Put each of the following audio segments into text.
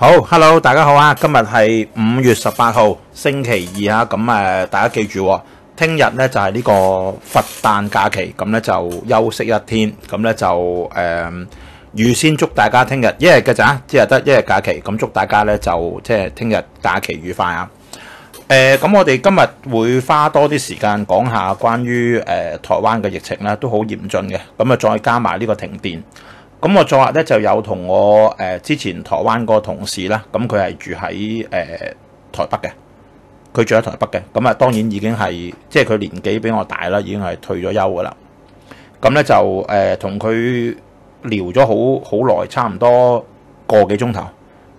好，Hello，大家好啊！今日係五月十八號，星期二啊，咁誒，大家記住喎，聽日咧就係呢個佛誕假期，咁咧就休息一天，咁咧就誒預先祝大家聽日一日嘅咋，即係得一日假期，咁祝大家咧就即係聽日假期愉快啊！誒，咁我哋今日會花多啲時間講下關於誒台灣嘅疫情咧，都好嚴峻嘅，咁啊再加埋呢個停電。咁我昨日咧就有同我誒、之前台灣個同事啦，咁佢係住喺誒、台北嘅，佢住喺台北嘅，咁啊當然已經係即係佢年紀比我大啦，已經係退咗休噶啦。咁咧就誒同佢聊咗好好耐，差唔多個幾鐘頭。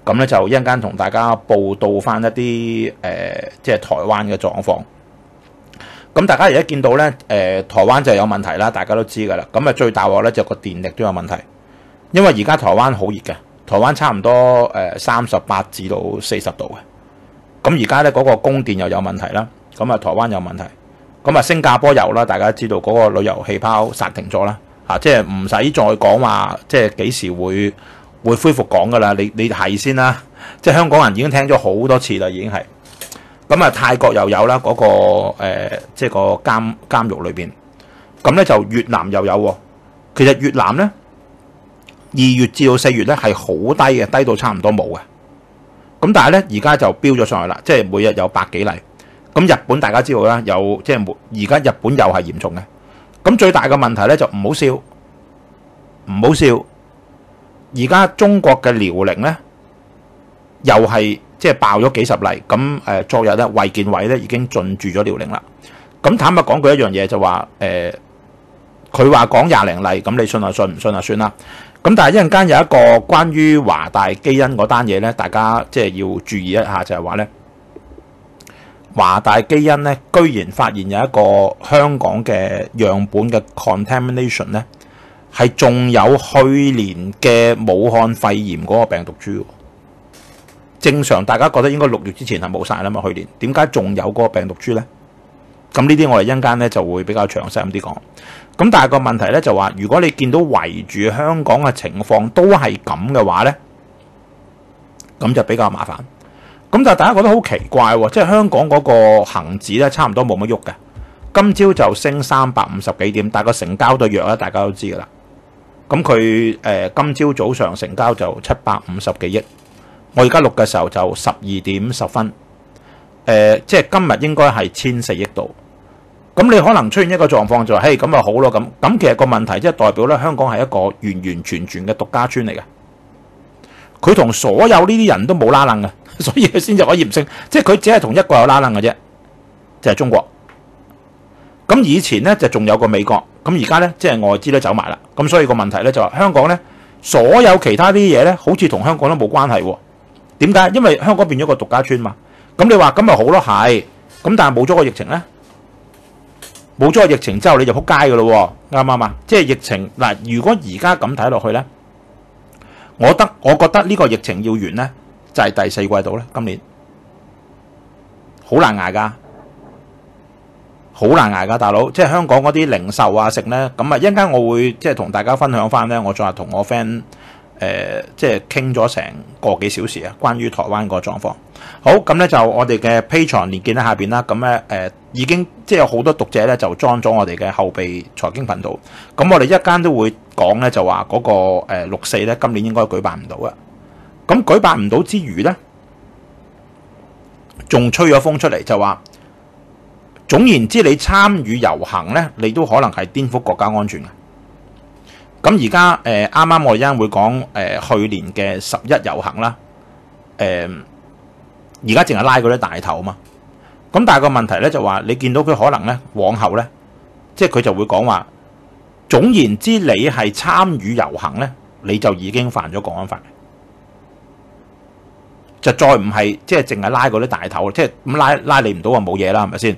咁咧就一陣間同大家報道翻一啲誒、即係台灣嘅狀況。咁大家而家見到咧誒、台灣就有問題啦，大家都知噶啦。咁啊最大鑊咧就個電力都有問題。因為而家台灣好熱嘅，台灣差唔多誒三十八至到四十度嘅。咁而家咧嗰個供電又有問題啦，咁啊台灣有問題，咁啊新加坡有啦，大家知道嗰個旅遊氣泡煞停咗啦，嚇、即係唔使再講話，即係幾時會會恢復講噶啦，你你係先啦，即係香港人已經聽咗好多次啦，已經係。咁啊泰國又有啦，嗰、個、呃、即係個監監獄裏邊，咁咧就越南又有喎，其實越南咧。二月至到四月咧係好低嘅，低到差唔多冇嘅。咁但係咧而家就飆咗上去啦，即係每日有百幾例。咁日本大家知道啦，有即係而家日本又係嚴重嘅。咁最大嘅問題咧就唔好笑，唔好笑。而家中國嘅遼寧咧又係即係爆咗幾十例。咁誒昨日咧衛健委咧已經進駐咗遼寧啦。咁坦白講句一樣嘢就話誒，佢話講廿零例，咁你信就信，唔信就算啦。咁但係一陣間有一個關於華大基因嗰單嘢咧，大家即係要注意一下，就係話咧華大基因咧，居然發現有一個香港嘅樣本嘅 contamination 咧，係仲有去年嘅武漢肺炎嗰個病毒株。正常大家覺得應該六月之前係冇晒啦嘛，去年點解仲有嗰個病毒株咧？咁呢啲我哋一間咧就會比較詳細啲講。咁但係個問題咧就話，如果你見到圍住香港嘅情況都係咁嘅話咧，咁就比較麻煩。咁但係大家覺得好奇怪喎，即係香港嗰個恆指咧差唔多冇乜喐嘅，今朝就升三百五十幾點，但係個成交都弱啦，大家都知噶啦。咁佢誒今朝早上成交就七百五十幾億，我而家錄嘅時候就十二點十分，呃、即係今日應該係千四億度。咁你可能出現一個狀況就係，嘿咁咪好咯咁。咁其實個問題即係代表咧，香港係一個完完全全嘅獨家村嚟嘅。佢同所有呢啲人都冇拉楞嘅，所以佢先至可以唔升。即係佢只係同一個有拉楞嘅啫，就係中國。咁以前咧就仲有個美國，咁而家咧即係外資都走埋啦。咁所以個問題咧就話香港咧，所有其他啲嘢咧，好似同香港都冇關係喎。點解？因為香港變咗個獨家村嘛。咁你話咁咪好咯？係。咁但係冇咗個疫情咧？冇咗個疫情之後，你就撲街噶咯，啱唔啱啊？即係疫情嗱，如果而家咁睇落去咧，我得我覺得呢個疫情要完咧，就係第四季度咧，今年好難捱噶，好難捱噶，大佬。即係香港嗰啲零售啊、食咧，咁啊一陣間我會即係同大家分享翻咧，我再同我 friend 誒即係傾咗成個幾小時啊，關於台灣個狀況。好，咁咧就我哋嘅 p a t r o n 連結喺下邊啦。咁咧誒已經即係有好多讀者咧就裝咗我哋嘅後備財經頻道。咁我哋一間都會講咧就話嗰個誒六四咧今年應該舉辦唔到嘅。咁舉辦唔到之餘咧，仲吹咗風出嚟就話，總言之你參與遊行咧，你都可能係顛覆國家安全嘅。咁而家誒啱啱我而家會講誒去年嘅十一遊行啦，誒。而家淨係拉嗰啲大頭嘛，咁但係個問題咧就話，你見到佢可能咧往後咧，即係佢就會講話，總言之你係參與遊行咧，你就已經犯咗港安法，就再唔係即係淨係拉嗰啲大頭，即係咁拉拉你唔到啊冇嘢啦，係咪先？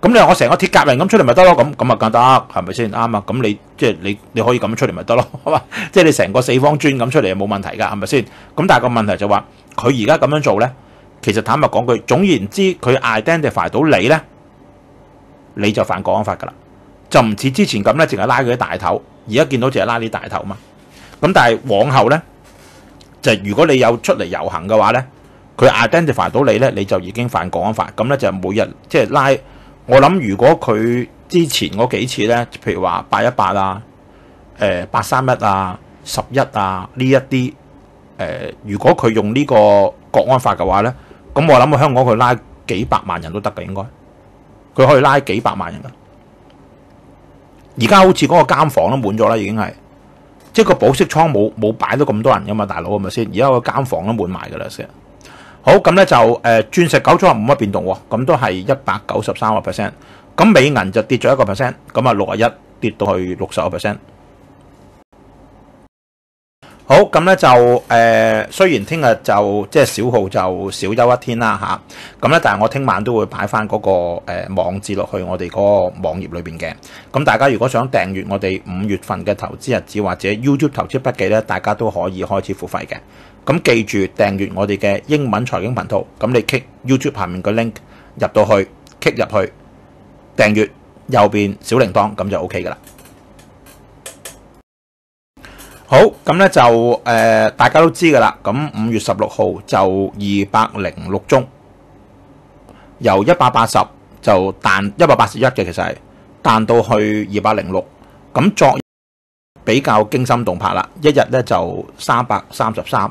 咁你話我成個鐵甲人咁出嚟咪得咯？咁咁啊梗得，係咪先啱啊？咁你即係你你可以 咁出嚟咪得咯，係嘛？即係你成個四方砖咁出嚟冇問題㗎，係咪先？咁但係個問題就話佢而家咁樣做咧，其實坦白講句，總言之，佢 identify 到你咧，你就犯國安法㗎啦，就唔似之前咁咧，淨係拉佢啲大頭，而家見到淨係拉啲大頭嘛。咁但係往後咧，就如果你有出嚟遊行嘅話咧，佢 identify 到你咧，你就已經犯國安法。咁咧就每日即係拉。我諗如果佢之前嗰幾次咧，譬如話八一八啊、誒八三一啊、十一啊呢一啲誒，如果佢用呢個國安法嘅話咧，咁我諗香港佢拉幾百萬人都得嘅，應該佢可以拉幾百萬人噶。而家好似嗰個監房都滿咗啦，已經係即係個保釋倉冇冇擺到咁多人噶嘛，大佬係咪先？而家個監房都滿埋噶啦，先。好咁咧就誒鑽石九組合冇乜變動喎，咁都係一百九十三個 percent。咁美銀就跌咗一個 percent，咁啊六啊一跌到去六十個 percent。好咁咧就誒，雖然聽日就即係小號就少休一天啦嚇，咁咧但係我聽晚都會擺翻嗰個誒網址落去我哋嗰個網頁裏邊嘅。咁大家如果想訂閱我哋五月份嘅投資日子或者 YouTube 投資筆記咧，大家都可以開始付費嘅。咁記住訂閱我哋嘅英文財經頻道，咁你 click YouTube 下面個 link 入到去，click 入去訂閱右邊小鈴鐺，咁就 OK 噶啦。好，咁咧就誒、大家都知噶啦。咁五月十六號就二百零六宗，由一百八十就彈一百八十一嘅，其實係彈到去二百零六。咁昨比較驚心動魄啦，一日咧就三百三十三。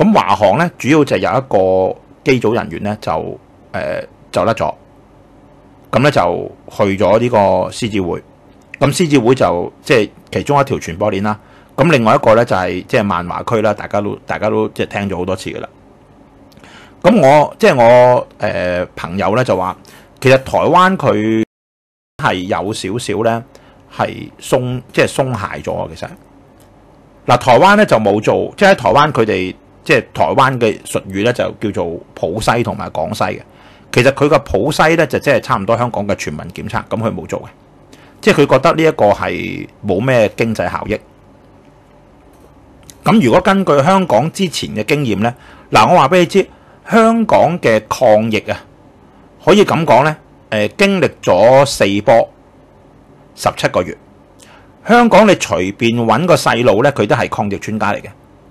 咁華航咧，主要就有一個機組人員咧，就誒、呃、就甩咗，咁咧就去咗呢個獅子會，咁獅子會就即係其中一條傳播鏈啦。咁另外一個咧就係即係萬華區啦，大家都大家都即係聽咗好多次噶啦。咁我即係、我誒、朋友咧就話，其實台灣佢係有少少咧係鬆，即係鬆懈咗。其實嗱，台灣咧就冇做，即係喺台灣佢哋。即係台灣嘅術語咧，就叫做普西同埋廣西嘅。其實佢個普西咧就即係差唔多香港嘅全民檢測，咁佢冇做嘅。即係佢覺得呢一個係冇咩經濟效益。咁如果根據香港之前嘅經驗咧，嗱，我話俾你知，香港嘅抗疫啊，可以咁講咧，誒經歷咗四波十七個月，香港你隨便揾個細路咧，佢都係抗疫專家嚟嘅。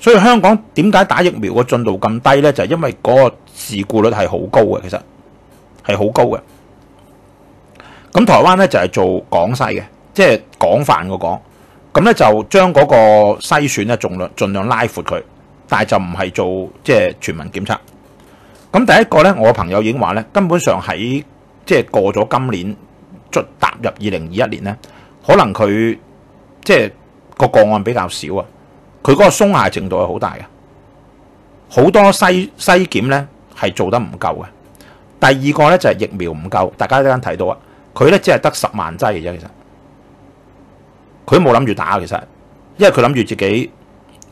所以香港點解打疫苗個進度咁低咧？就係因為嗰個事故率係好高嘅，其實係好高嘅。咁台灣咧就係做廣西嘅，即係廣泛個廣。咁咧就將嗰個篩選咧盡量盡量拉闊佢，但係就唔係做即係全民檢測。咁第一個咧，我朋友已經話咧，根本上喺即係過咗今年，卒踏入二零二一年咧，可能佢即係個個案比較少啊。佢嗰個鬆懈程度係好大嘅，好多西西檢咧係做得唔夠嘅。第二個咧就係疫苗唔夠，大家一陣睇到啊，佢咧只係得十萬劑嘅啫，其實佢都冇諗住打，其實因為佢諗住自己，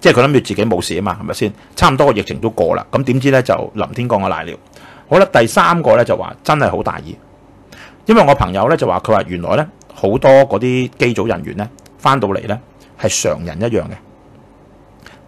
即係佢諗住自己冇事啊嘛，係咪先？差唔多個疫情都過啦，咁點知咧就林天降個瀨尿。好啦，第三個咧就話真係好大意，因為我朋友咧就話佢話原來咧好多嗰啲機組人員咧翻到嚟咧係常人一樣嘅。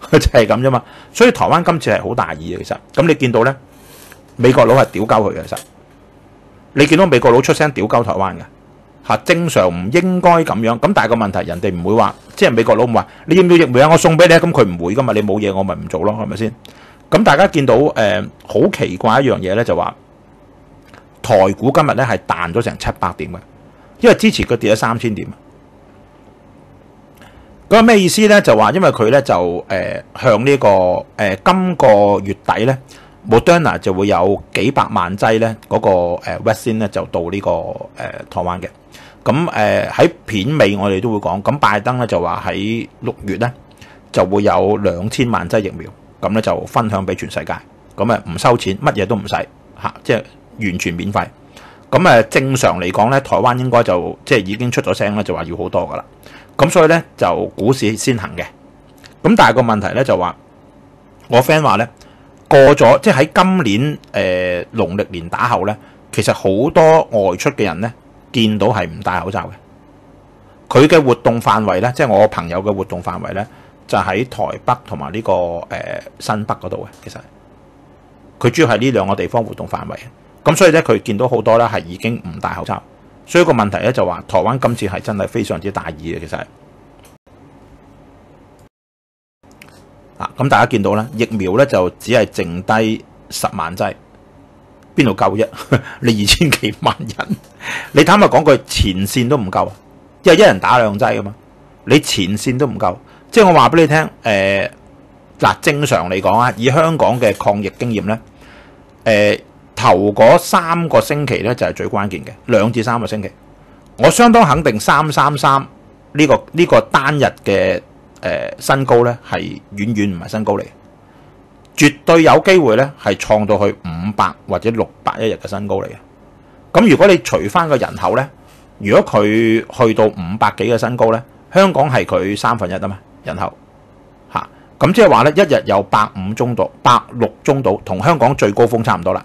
就係咁啫嘛。所以台灣今次係好大意嘅，其實。咁你見到咧，美國佬係屌鳩佢嘅，其實。你見到美國佬出聲屌鳩台灣嘅。嚇，正常唔應該咁樣，咁但係個問題，人哋唔會話，即係美國佬唔話，你要唔要疫苗啊？我送俾你，咁佢唔會噶嘛，你冇嘢我咪唔做咯，係咪先？咁大家見到誒好、奇怪一樣嘢咧，就話台股今日咧係彈咗成七百點嘅，因為之前佢跌咗三千點。咁咩意思咧？就話因為佢咧就誒、向呢、這個誒、今個月底咧，Moderna 就會有幾百萬劑咧嗰、那個誒 vaccine 咧就到呢、這個誒、台灣嘅。咁誒喺片尾我哋都會講，咁拜登咧就話喺六月咧就會有兩千萬劑疫苗，咁咧就分享俾全世界，咁啊唔收錢，乜嘢都唔使嚇，即係完全免費。咁誒正常嚟講咧，台灣應該就即係已經出咗聲咧，就話要好多噶啦。咁所以咧就股市先行嘅。咁但係個問題咧就話，我 friend 話咧過咗，即系喺今年誒農曆年打後咧，其實好多外出嘅人咧。見到係唔戴口罩嘅，佢嘅活動範圍咧，即係我朋友嘅活動範圍咧，就喺台北同埋呢個誒、呃、新北嗰度嘅。其實佢主要系呢兩個地方活動範圍，咁所以咧佢見到好多咧係已經唔戴口罩，所以個問題咧就話台灣今次係真係非常之大意嘅。其實啊，咁大家見到咧疫苗咧就只係剩低十萬劑。邊度夠啫？你二千幾萬人，你坦白講句，前線都唔夠，因為一人打兩劑噶嘛。你前線都唔夠，即係我話俾你聽，誒、嗱，正常嚟講啊，以香港嘅抗疫經驗咧，誒、頭嗰三個星期咧就係最關鍵嘅，兩至三個星期，我相當肯定三三三呢個呢、個單日嘅誒、呃、新高咧係遠遠唔係新高嚟。絕對有機會咧，係創到去五百或者六百一日嘅新高嚟嘅。咁如果你除翻個人口咧，如果佢去到五百幾嘅新高咧，香港係佢三分一啊嘛人口嚇。咁即係話咧，一日有百五宗度，百六宗度，同香港最高峰差唔多啦。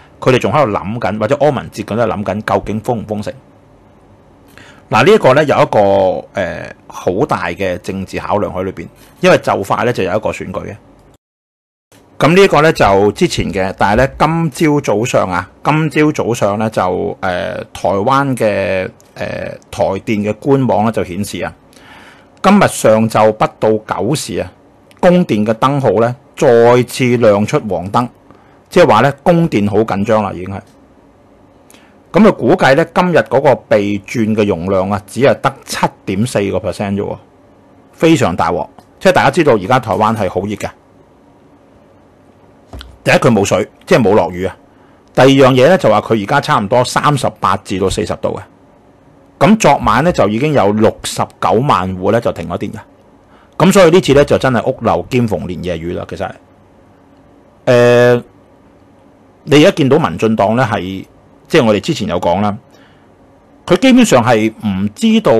佢哋仲喺度諗緊，或者柯文哲咁都係諗緊究竟封唔封城。嗱呢一個咧有一個誒好、大嘅政治考量喺裏邊，因為就快咧就有一個選舉嘅。咁呢一個咧就之前嘅，但係咧今朝早上啊，今朝早上咧就誒、台灣嘅誒、台電嘅官網咧就顯示啊，今日上晝不到九時啊，供電嘅燈號咧再次亮出黃燈，即係話咧供電好緊張啦，已經係。咁啊估計咧今日嗰個備轉嘅容量啊，只係得七點四個 percent 啫喎，非常大鑊。即係大家知道而家台灣係好熱嘅。第一佢冇水，即係冇落雨啊。第二樣嘢咧就話佢而家差唔多三十八至到四十度嘅。咁昨晚咧就已經有六十九萬戶咧就停咗電嘅。咁所以呢次咧就真係屋漏兼逢連夜雨啦。其實，誒、呃，你而家見到民進黨咧係，即係我哋之前有講啦，佢基本上係唔知道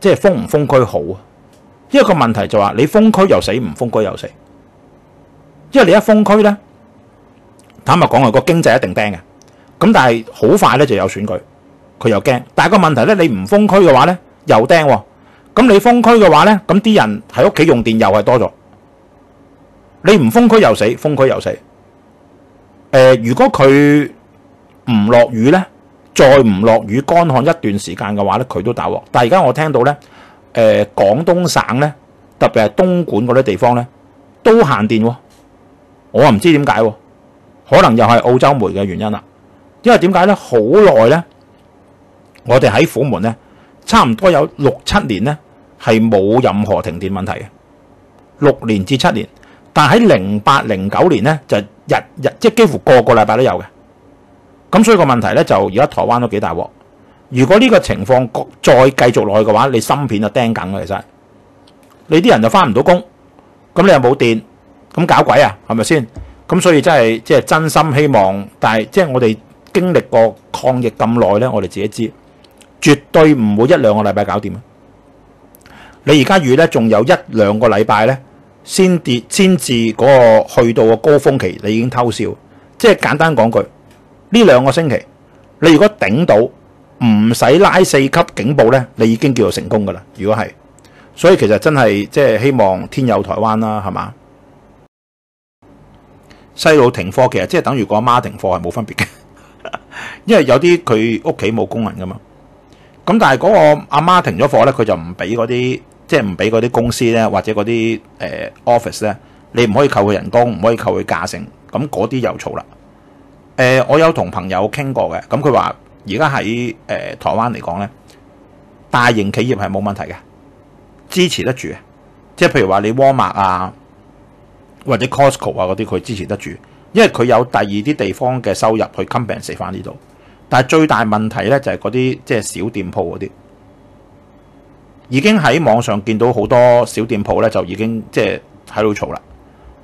即係封唔封區好啊。因為個問題就話你封區又死，唔封區又死。因為你一封區咧。坦白講啊，個經濟一定釘嘅，咁但係好快咧就有選舉，佢又驚。但係個問題咧，你唔封區嘅話咧，又釘喎。咁你封區嘅話咧，咁啲人喺屋企用電又係多咗。你唔封區又死，封區又死。誒、呃，如果佢唔落雨咧，再唔落雨干旱一段時間嘅話咧，佢都大鑊。但係而家我聽到咧，誒、呃、廣東省咧，特別係東莞嗰啲地方咧，都限電喎。我唔知點解喎。可能又係澳洲煤嘅原因啦，因為點解咧？好耐咧，我哋喺虎門咧差唔多有六七年咧係冇任何停電問題嘅，六年至七年。但喺零八零九年咧就日日即係幾乎個個禮拜都有嘅。咁所以個問題咧就而家台灣都幾大鑊。如果呢個情況再繼續落去嘅話，你芯片就釘緊嘅其實。你啲人就翻唔到工，咁你又冇電，咁搞鬼啊？係咪先？咁所以真係即係真心希望，但係即係我哋經歷過抗疫咁耐咧，我哋自己知，絕對唔會一兩個禮拜搞掂啊！你而家預咧，仲有一兩個禮拜咧，先跌先至嗰個去到個高峰期，你已經偷笑。即係簡單講句，呢兩個星期，你如果頂到唔使拉四級警報咧，你已經叫做成功噶啦。如果係。所以其實真係即係希望天佑台灣啦，係嘛？細路停課其實即係等於個阿媽停課係冇分別嘅，因為有啲佢屋企冇工人噶嘛。咁但係嗰個阿媽停咗課咧，佢就唔俾嗰啲即係唔俾嗰啲公司咧，或者嗰啲誒 office 咧，你唔可以扣佢人工，唔可以扣佢價成。咁嗰啲又嘈啦。誒、我有同朋友傾過嘅，咁佢話而家喺誒台灣嚟講咧，大型企業係冇問題嘅。支持得住，即係譬如話你沃爾瑪啊，或者 Costco 啊嗰啲，佢支持得住，因為佢有第二啲地方嘅收入去 compensate 翻呢度。但係最大問題咧就係嗰啲即係小店鋪嗰啲，已經喺網上見到好多小店鋪咧就已經即係喺度嘈啦。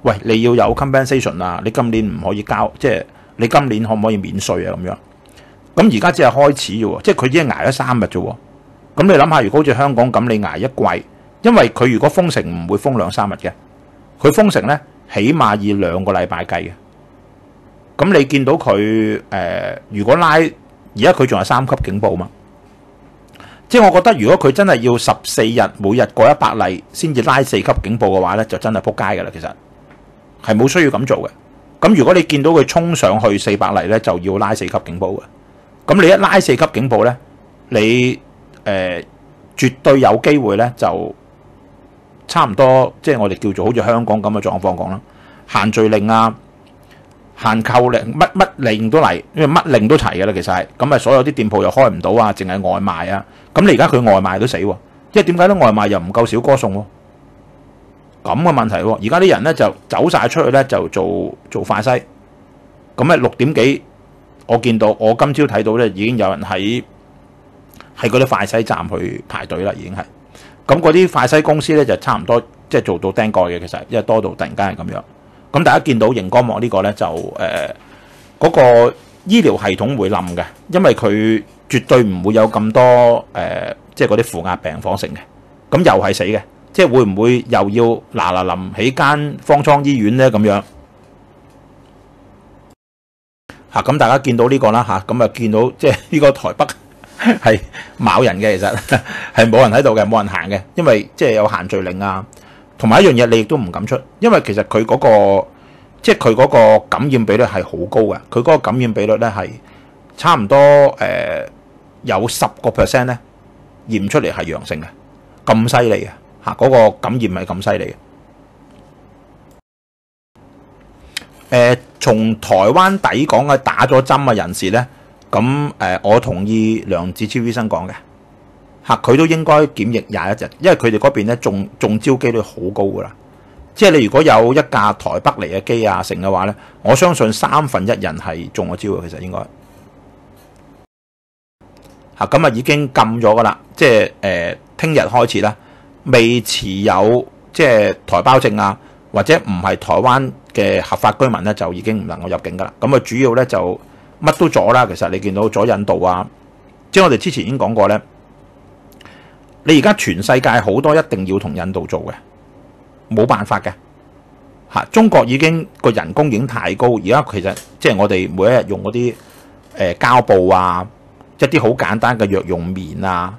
喂，你要有 compensation 啊，你今年唔可以交，即係你今年可唔可以免稅啊？咁樣，咁而家只係開始啫喎，即係佢只係捱咗三日啫喎。咁你諗下，如果好似香港咁，你捱一季？因為佢如果封城唔會封兩三日嘅，佢封城咧起碼以兩個禮拜計嘅。咁你見到佢誒、如果拉而家佢仲係三級警報嘛？即係我覺得如果佢真係要十四日每日過一百例先至拉四級警報嘅話咧，就真係撲街噶啦。其實係冇需要咁做嘅。咁如果你見到佢衝上去四百例咧，就要拉四級警報嘅。咁你一拉四級警報咧，你誒、呃、絕對有機會咧就。差唔多，即係我哋叫做好似香港咁嘅狀況講啦，限聚令啊、限購令，乜乜令都嚟，因為乜令都齊嘅啦。其實係咁啊，所有啲店鋪又開唔到啊，淨係外賣啊。咁你而家佢外賣都死喎，因為點解咧？外賣又唔夠小哥送喎，咁嘅問題喎。而家啲人咧就走晒出去咧，就做做快西。咁咧六點幾，我見到我今朝睇到咧，已經有人喺喺嗰啲快西站去排隊啦，已經係。咁嗰啲快西公司咧就差唔多，即係做到釘蓋嘅，其實因為多到突然間係咁樣。咁大家見到熒光幕呢個咧就誒嗰、呃嗰個醫療系統會冧嘅，因為佢絕對唔會有咁多誒、即係嗰啲負壓病房成嘅。咁又係死嘅，即係會唔會又要嗱嗱臨起間方艙醫院咧咁樣？嚇、咁大家見到呢個啦嚇，咁啊見到即係呢個台北。係冇人嘅，其實 係冇人喺度嘅，冇人行嘅，因為即係有限聚令啊，同埋一樣嘢你亦都唔敢出，因為其實佢嗰個即係佢嗰個感染比率係好高嘅，佢嗰個感染比率咧係差唔多誒有十個 percent 咧驗出嚟係陽性嘅，咁犀利嘅吓，嗰個感染係咁犀利嘅。誒，從台灣抵港嘅打咗針嘅人士咧。咁誒、我同意梁子超醫生講嘅嚇，佢都應該檢疫廿一日，因為佢哋嗰邊咧中中招機率好高噶啦。即係你如果有一架台北嚟嘅機啊成嘅話咧，我相信三分一人係中咗招嘅，其實應該咁啊已經禁咗噶啦。即係誒，聽、日開始啦，未持有即係台胞證啊，或者唔係台灣嘅合法居民咧，就已經唔能夠入境噶啦。咁啊，主要咧就。乜都阻啦，其實你見到阻印度啊，即係我哋之前已經講過咧。你而家全世界好多一定要同印度做嘅，冇辦法嘅嚇。中國已經個人工已經太高，而家其實即係我哋每一日用嗰啲誒膠布啊，一啲好簡單嘅藥用棉啊，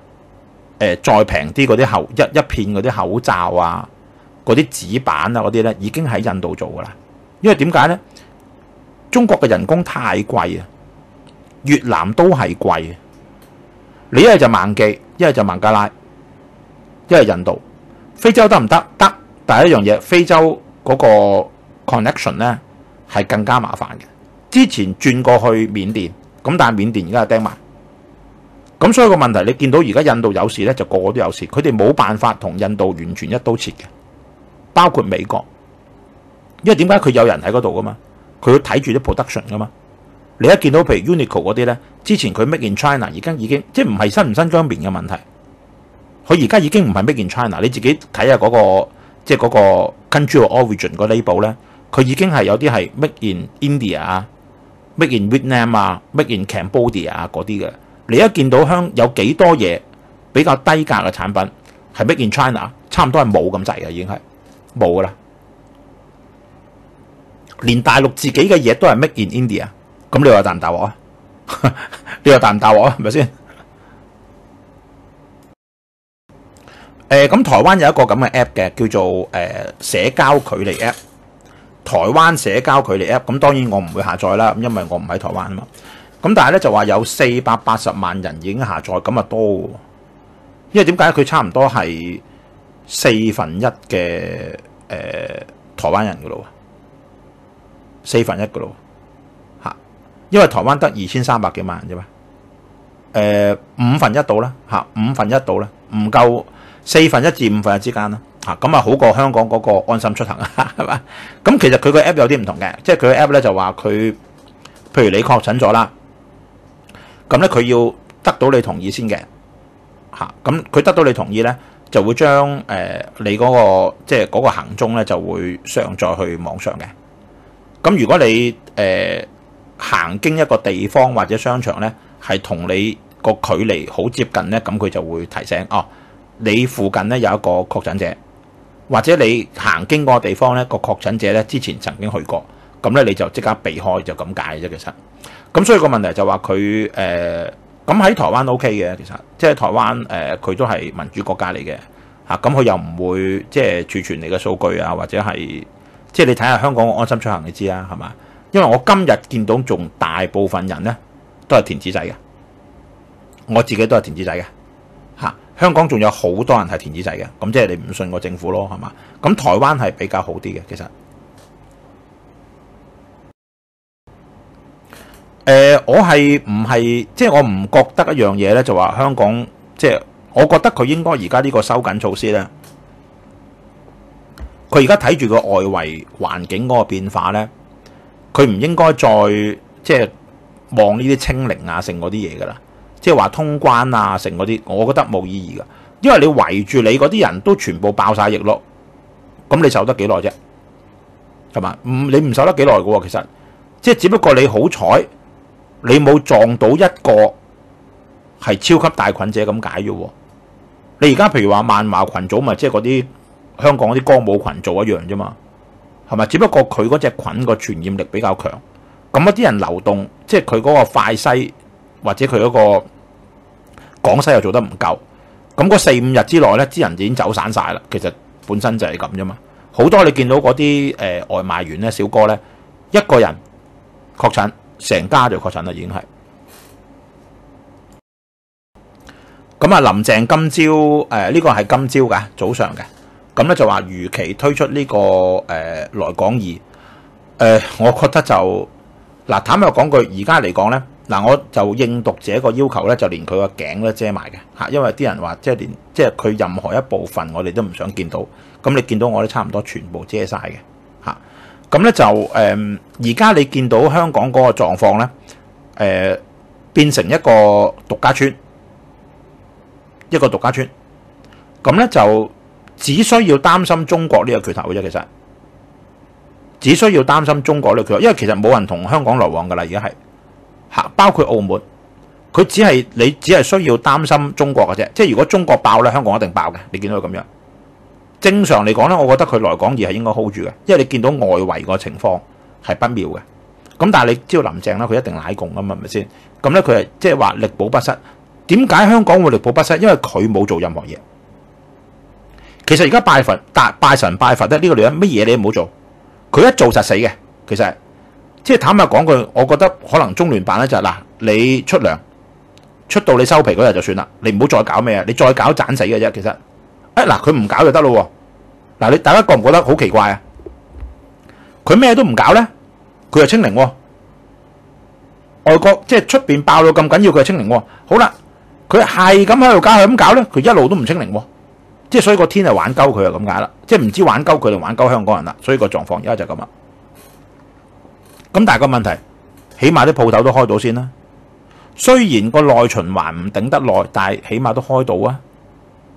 誒、呃、再平啲嗰啲口一一片嗰啲口罩啊，嗰啲紙板啊嗰啲咧，已經喺印度做噶啦。因為點解咧？中國嘅人工太貴啊！越南都係貴，你一係就孟記，一係就孟加拉，一係印度。非洲得唔得？得，但係一樣嘢，非洲嗰個 connection 咧係更加麻煩嘅。之前轉過去緬甸，咁但係緬甸而家係釘埋，咁所以個問題，你見到而家印度有事咧，就個個都有事，佢哋冇辦法同印度完全一刀切嘅，包括美國，因為點解佢有人喺嗰度噶嘛？佢要睇住啲 production 噶嘛？你一見到譬如 Uniqlo 嗰啲咧，之前佢 Make in China，而家已經即係唔係新唔新疆棉嘅問題，佢而家已經唔係 Make in China。你自己睇下嗰個即係嗰個 country origin 個 label 咧，佢已經係有啲係 Make in India 啊，Make in Vietnam 啊，Make in Cambodia 啊嗰啲嘅。你一見到香有幾多嘢比較低價嘅產品係 Make in China，差唔多係冇咁滯嘅，已經係冇噶啦。連大陸自己嘅嘢都係 Make in India。咁你話大唔大鑊啊？你話大唔大鑊啊？係咪先？誒、咁台灣有一個咁嘅 app 嘅，叫做誒、社交距離 app。台灣社交距離 app，咁當然我唔會下載啦，因為我唔喺台灣啊嘛。咁但係咧就話有四百八十萬人已經下載，咁啊多喎。因為點解佢差唔多係四分一嘅誒、台灣人噶咯？四分一噶咯？因為台灣得二千三百幾萬人啫嘛，誒、五分一到啦嚇，五分一到啦，唔夠四分一至五分一之間啦嚇，咁啊好過香港嗰個安心出行啊，係嘛？咁其實佢個 app 有啲唔同嘅，即係佢個 app 咧就話佢，譬如你確診咗啦，咁咧佢要得到你同意先嘅吓，咁佢得到你同意咧，就會將誒、呃、你嗰、那個即系嗰個行蹤咧就會上載去網上嘅。咁如果你诶，行經一個地方或者商場咧，係同你個距離好接近咧，咁佢就會提醒哦，你附近咧有一個確診者，或者你行經嗰個地方咧個確診者咧之前曾經去過，咁咧你就即刻避開就咁解啫。其實，咁所以個問題就話佢誒，咁、喺台灣 OK 嘅，其實即係台灣誒，佢、都係民主國家嚟嘅嚇，咁佢又唔會即係儲存你嘅數據啊，或者係即係你睇下香港嘅安心出行，你知啊，係嘛？因為我今日見到仲大部分人咧都係填紙仔嘅，我自己都係填紙仔嘅嚇。香港仲有好多人係填紙仔嘅，咁即係你唔信個政府咯，係嘛？咁台灣係比較好啲嘅，其實。誒、呃，我係唔係即係我唔覺得一樣嘢咧，就話香港即係我覺得佢應該而家呢個收緊措施咧，佢而家睇住個外圍環境嗰個變化咧。佢唔應該再即係望呢啲清零啊，剩嗰啲嘢噶啦，即係話通關啊，剩嗰啲，我覺得冇意義噶，因為你圍住你嗰啲人都全部爆晒疫咯，咁你受得幾耐啫？係嘛？唔你唔受得幾耐噶喎？其實即係只不過你好彩，你冇撞到一個係超級大菌者咁解啫。你而家譬如話萬華群組咪即係嗰啲香港嗰啲歌舞群組一樣啫嘛。係咪？只不過佢嗰隻菌個傳染力比較強，咁一啲人流動，即係佢嗰個快西或者佢嗰個廣西又做得唔夠，咁嗰四五日之內咧，啲人已經走散晒啦。其實本身就係咁啫嘛。好多你見到嗰啲誒外賣員咧，小哥咧，一個人確診，成家就確診啦，已經係。咁啊，林鄭今朝诶呢個係今朝㗎，早上嘅。咁咧就話如期推出呢、這個誒、呃、來港易，誒、呃，我覺得就嗱坦白講句，而家嚟講咧，嗱我就應讀者個要求咧，就連佢個頸都遮埋嘅吓，因為啲人話即係連即系佢任何一部分我哋都唔想見到，咁你見到我哋差唔多全部遮晒嘅，咁咧就誒而家你見到香港嗰個狀況咧，誒、呃、變成一個獨家村，一個獨家村，咁咧就。只需要擔心中國呢個缺頭嘅啫，其實只需要擔心中國呢個缺頭，因為其實冇人同香港來往噶啦，而家係嚇，包括澳門，佢只係你只係需要擔心中國嘅啫，即係如果中國爆咧，香港一定爆嘅。你見到佢咁樣，正常嚟講咧，我覺得佢來港而係應該 hold 住嘅，因為你見到外圍個情況係不妙嘅。咁但係你知道林鄭啦，佢一定奶共啊嘛，係咪先？咁咧佢係即係話力保不失。點解香港會力保不失？因為佢冇做任何嘢。其實而家拜佛、拜神、拜佛咧，呢個女人乜嘢你都唔好做，佢一做就死嘅。其實即係坦白講句，我覺得可能中聯辦咧就係嗱，你出糧出到你收皮嗰日就算啦，你唔好再搞咩啊，你再搞斬死嘅啫。其實诶嗱，佢唔搞就得咯。嗱，你大家覺唔覺得好奇怪啊？佢咩都唔搞咧，佢就清零。外國即係出边爆到咁緊要，佢就清零。好啦，佢係咁喺度搞，係咁搞咧，佢一路都唔清零喎。即係所以個天係玩鳩佢啊，咁解啦。即係唔知玩鳩佢定玩鳩香港人啦。所以個狀況而家就咁啦。咁但係個問題，起碼啲鋪頭都開到先啦。雖然個內循環唔頂得耐，但係起碼都開到啊。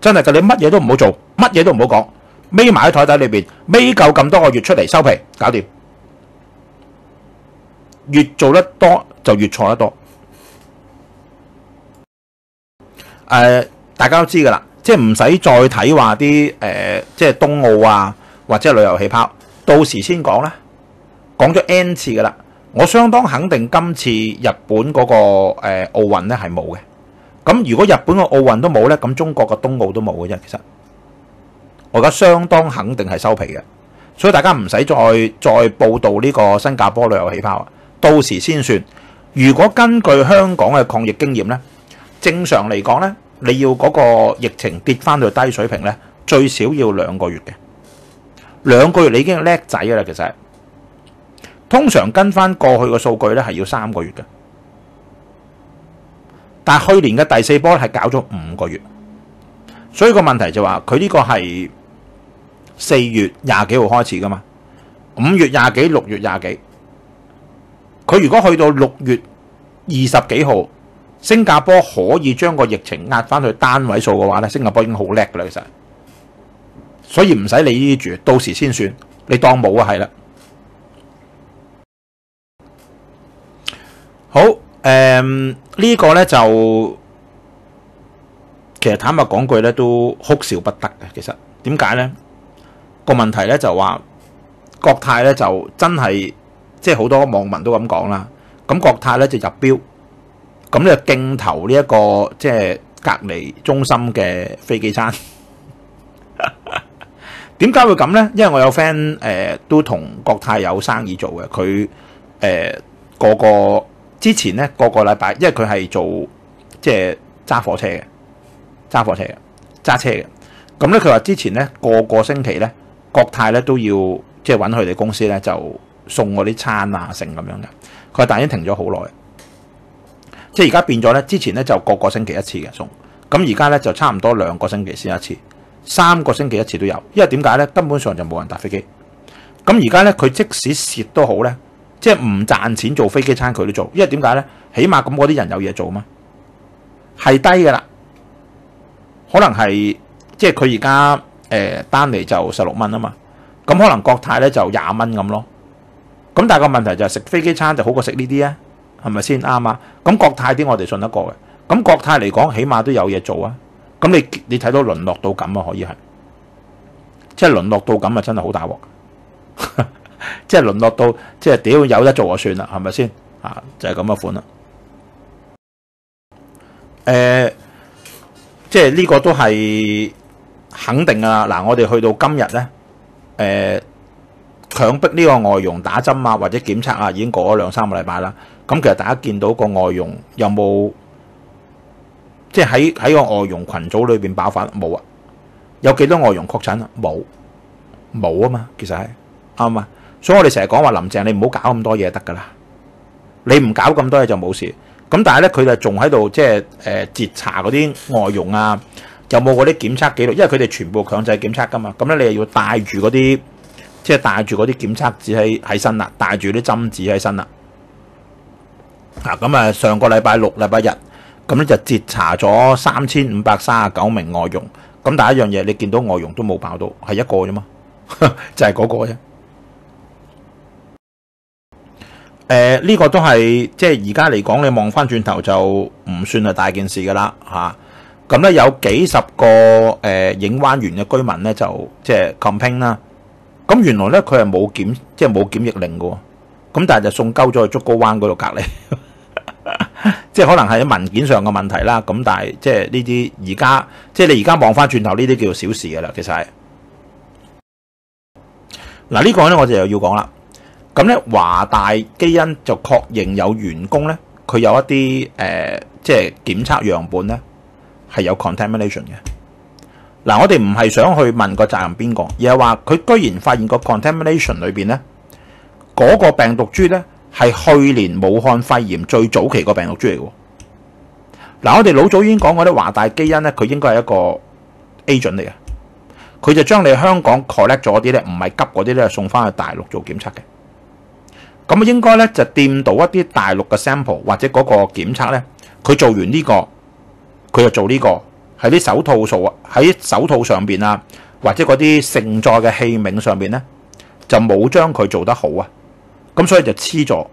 真係噶，你乜嘢都唔好做，乜嘢都唔好講，孭埋喺台底裏邊，孭夠咁多個月出嚟收皮，搞掂。越做得多就越錯得多。誒、大家都知噶啦，即係唔使再睇話啲誒，即係冬奧啊，或者旅遊氣泡，到時先講啦。講咗 N 次噶啦，我相當肯定今次日本嗰、那個誒、奧運咧係冇嘅。咁如果日本嘅奧運都冇咧，咁中國嘅冬奥都冇嘅啫。其實我而家相當肯定係收皮嘅，所以大家唔使再再報道呢個新加坡旅遊氣泡啊，到時先算。如果根據香港嘅抗疫經驗咧，正常嚟講咧，你要嗰個疫情跌翻到低水平咧，最少要兩個月嘅。兩個月你已經係叻仔㗎啦，其實通常跟翻過去嘅數據咧，係要三個月嘅。但係去年嘅第四波係搞咗五個月，所以個問題就話佢呢個係四月廿幾號開始噶嘛，五月廿幾、六月廿幾，佢如果去到六月二十幾號，新加坡可以將個疫情壓翻去單位數嘅話咧，新加坡已經好叻噶啦，其實，所以唔使理呢啲住，到時先算，你當冇啊，係啦，好。誒，嗯這個、呢個咧就其實坦白講句咧，都哭笑不得嘅。其實點解咧？個問題咧就話國泰咧就真係即係好多網民都咁講啦。咁國泰咧就入標，咁咧競投呢、一個即係隔離中心嘅飛機餐。點解會咁咧？因為我有 friend 誒、呃、都同國泰有生意做嘅，佢誒、呃、個個。之前咧個個禮拜，因為佢係做即係揸火車嘅，揸火車嘅，揸車嘅。咁咧佢話之前咧個個星期咧國泰咧都要即係揾佢哋公司咧就送嗰啲餐啊剩咁樣嘅。佢話但已經停咗好耐，即係而家變咗咧。之前咧就個個星期一次嘅送，咁而家咧就差唔多兩個星期先一次，三個星期一次都有。因為點解咧？根本上就冇人搭飛機。咁而家咧佢即使蝕都好咧。即係唔賺錢做飛機餐佢都做，因為點解咧？起碼咁嗰啲人有嘢做嘛，係低噶啦，可能係即係佢而家誒單嚟就十六蚊啊嘛，咁可能國泰咧就廿蚊咁咯。咁但係個問題就係食飛機餐就好過食呢啲啊，係咪先啱啊？咁國泰啲我哋信得過嘅，咁國泰嚟講起碼都有嘢做啊。咁你你睇到淪落到咁啊，可以係，即係淪落到咁啊，真係好大鑊。即係淪落到，即係屌有得做就算啦，係咪先？啊，就係咁嘅款啦。诶、即係呢個都係肯定噶啦。嗱，我哋去到今日咧，诶、呃，強迫呢個外佣打針啊，或者檢測啊，已經過咗兩三個禮拜啦。咁其實大家見到個外佣有冇，即係喺喺個外佣群組裏邊爆發冇啊？有幾多外佣確診啊？冇，冇啊嘛，其實係啱啊。所以我哋成日講話林鄭，你唔好搞咁多嘢得噶啦，你唔搞咁多嘢就冇事。咁但係咧，佢哋仲喺度即係誒截查嗰啲外佣啊，有冇嗰啲檢測記錄？因為佢哋全部強制檢測噶嘛。咁咧，你又要帶住嗰啲即係帶住嗰啲檢測紙喺喺身啦，帶住啲針紙喺身啦。啊，咁啊，上個禮拜六、禮拜日，咁咧就截查咗三千五百三十九名外佣。咁第一樣嘢，你見到外佣都冇爆到，係一個啫嘛，就係嗰個啫。诶，呢、呃這個都系即系而家嚟讲，你望翻转头就唔算系大件事噶啦吓。咁、啊、咧有几十个诶、呃、影湾园嘅居民咧就即系 complain 啦。咁原来咧佢系冇检即系冇检疫令嘅，咁但系就送鳩咗去竹篙湾嗰度隔离。即系可能系喺文件上嘅问题啦。咁但系即系呢啲而家，即系你而家望翻转头，呢啲叫做小事噶啦。其实系嗱呢个咧，我就又要讲啦。咁咧華大基因就確認有員工咧，佢有一啲誒、即係檢測樣本咧係有 contamination 嘅。嗱，我哋唔係想去問個責任邊個，而係話佢居然發現個 contamination 裏邊咧，嗰、個病毒株咧係去年武漢肺炎最早期個病毒株嚟嘅。嗱，我哋老早已經講過咧，華大基因咧，佢應該係一個 agent 嚟嘅，佢就將你香港 collect 咗啲咧，唔係急嗰啲咧，送翻去大陸做檢測嘅。咁應該咧就掂到一啲大陸嘅 sample 或者嗰個檢測咧，佢做完呢個，佢就做呢個喺啲手套數啊，喺手套上邊啊，或者嗰啲盛載嘅器皿上邊咧，就冇將佢做得好啊。咁所以就黐咗。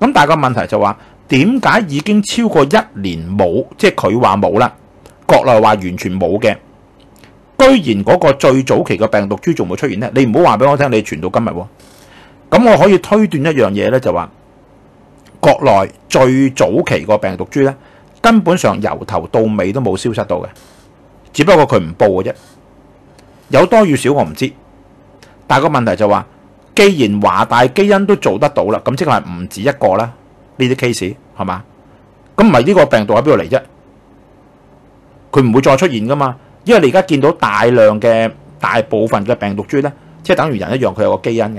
咁但係個問題就話，點解已經超過一年冇，即係佢話冇啦，國內話完全冇嘅，居然嗰個最早期嘅病毒株仲會出現咧？你唔好話俾我聽，你傳到今日喎。咁我可以推斷一樣嘢咧，就話國內最早期個病毒株咧，根本上由頭到尾都冇消失到嘅，只不過佢唔報嘅啫。有多與少我唔知，但係個問題就話，既然華大基因都做得到啦，咁即係唔止一個啦。呢啲 case 係嘛？咁唔係呢個病毒喺邊度嚟啫？佢唔會再出現噶嘛？因為你而家見到大量嘅大部分嘅病毒株咧，即係等於人一樣，佢有個基因嘅。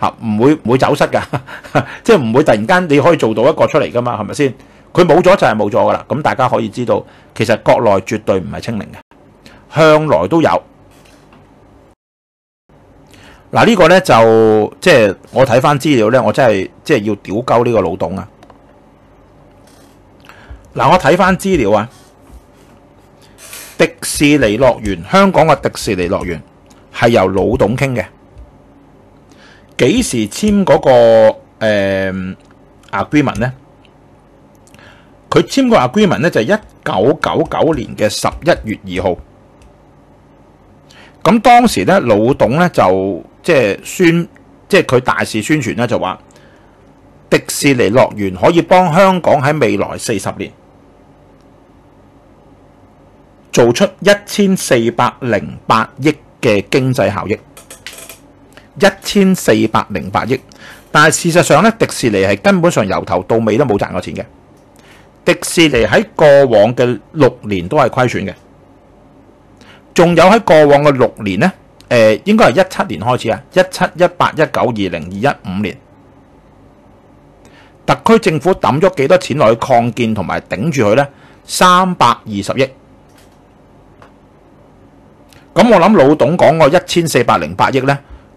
嚇，唔會唔會走失㗎，即係唔會突然間你可以做到一個出嚟㗎嘛，係咪先？佢冇咗就係冇咗㗎啦。咁大家可以知道，其實國內絕對唔係清零嘅，向來都有。嗱、呢個咧就即係我睇翻資料咧，我真係即係要屌鳩呢個老董啊！嗱，我睇翻資料啊，迪士尼樂園香港嘅迪士尼樂園係由老董傾嘅。幾時簽嗰、那個、agreement 咧？佢簽個 agreement 咧就係一九九九年嘅十一月二號。咁當時咧老董咧就即係宣，即係佢大肆宣傳咧就話迪士尼樂園可以幫香港喺未來四十年做出一千四百零八億嘅經濟效益。一千四百零八億，但係事實上咧，迪士尼係根本上由頭到尾都冇賺過錢嘅。迪士尼喺過往嘅六年都係虧損嘅，仲有喺過往嘅六年咧，誒應該係一七年開始啊，一七、一八、一九、二零、二一五年，特區政府抌咗幾多錢落去擴建同埋頂住佢咧？三百二十億。咁我諗老董講個一千四百零八億咧。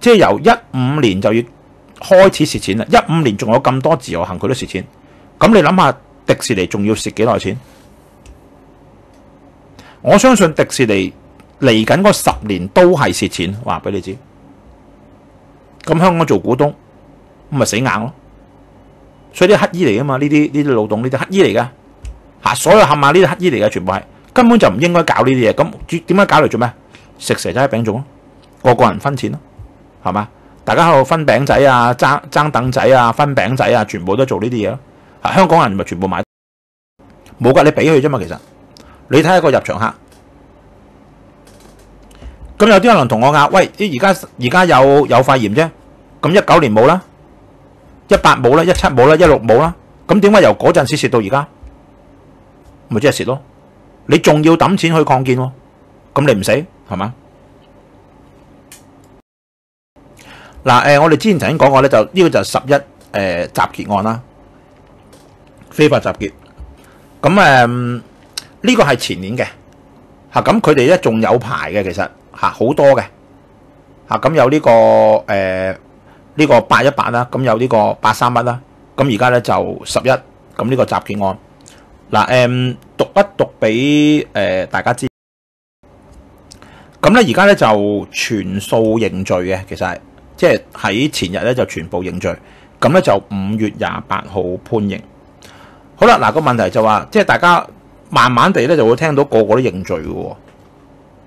即係由一五年就要開始蝕錢啦，一五年仲有咁多自由行，佢都蝕錢。咁你諗下，迪士尼仲要蝕幾耐錢？我相信迪士尼嚟緊嗰十年都係蝕錢，話俾你知。咁香港做股東，咁咪死硬咯。所以啲乞衣嚟噶嘛？呢啲呢啲老董呢啲乞衣嚟噶吓，所有冚下呢啲乞衣嚟嘅，全部係根本就唔應該搞呢啲嘢。咁點解搞嚟做咩？食蛇仔餅做咯，個個人分錢咯。系嘛？大家喺度分餅仔啊，爭爭凳仔啊，分餅仔啊，全部都做呢啲嘢咯。香港人咪全部買冇噶，你俾佢啫嘛。其實你睇下個入場客，咁有啲可能同我拗，喂，而家而家有有肺炎啫，咁一九年冇啦，一八冇啦，一七冇啦，一六冇啦，咁點解由嗰陣時蝕到而家？咪即係蝕咯。你仲要抌錢去擴建，咁你唔死係嘛？嗱，誒，我哋之前曾經講過咧，就呢個就十一誒集結案啦，非法集結。咁誒呢個係前年嘅。嚇，咁佢哋咧仲有排嘅，其實嚇好多嘅。嚇，咁有呢個誒呢個八一八啦，咁有呢個八三一啦，咁而家咧就十一，咁呢個集結案。嗱誒讀一讀俾誒大家知，咁咧而家咧就全數認罪嘅，其實係。即係喺前日咧就全部認罪，咁咧就五月廿八號判刑。好啦，嗱個問題就話，即係大家慢慢地咧就會聽到個個都認罪嘅喎。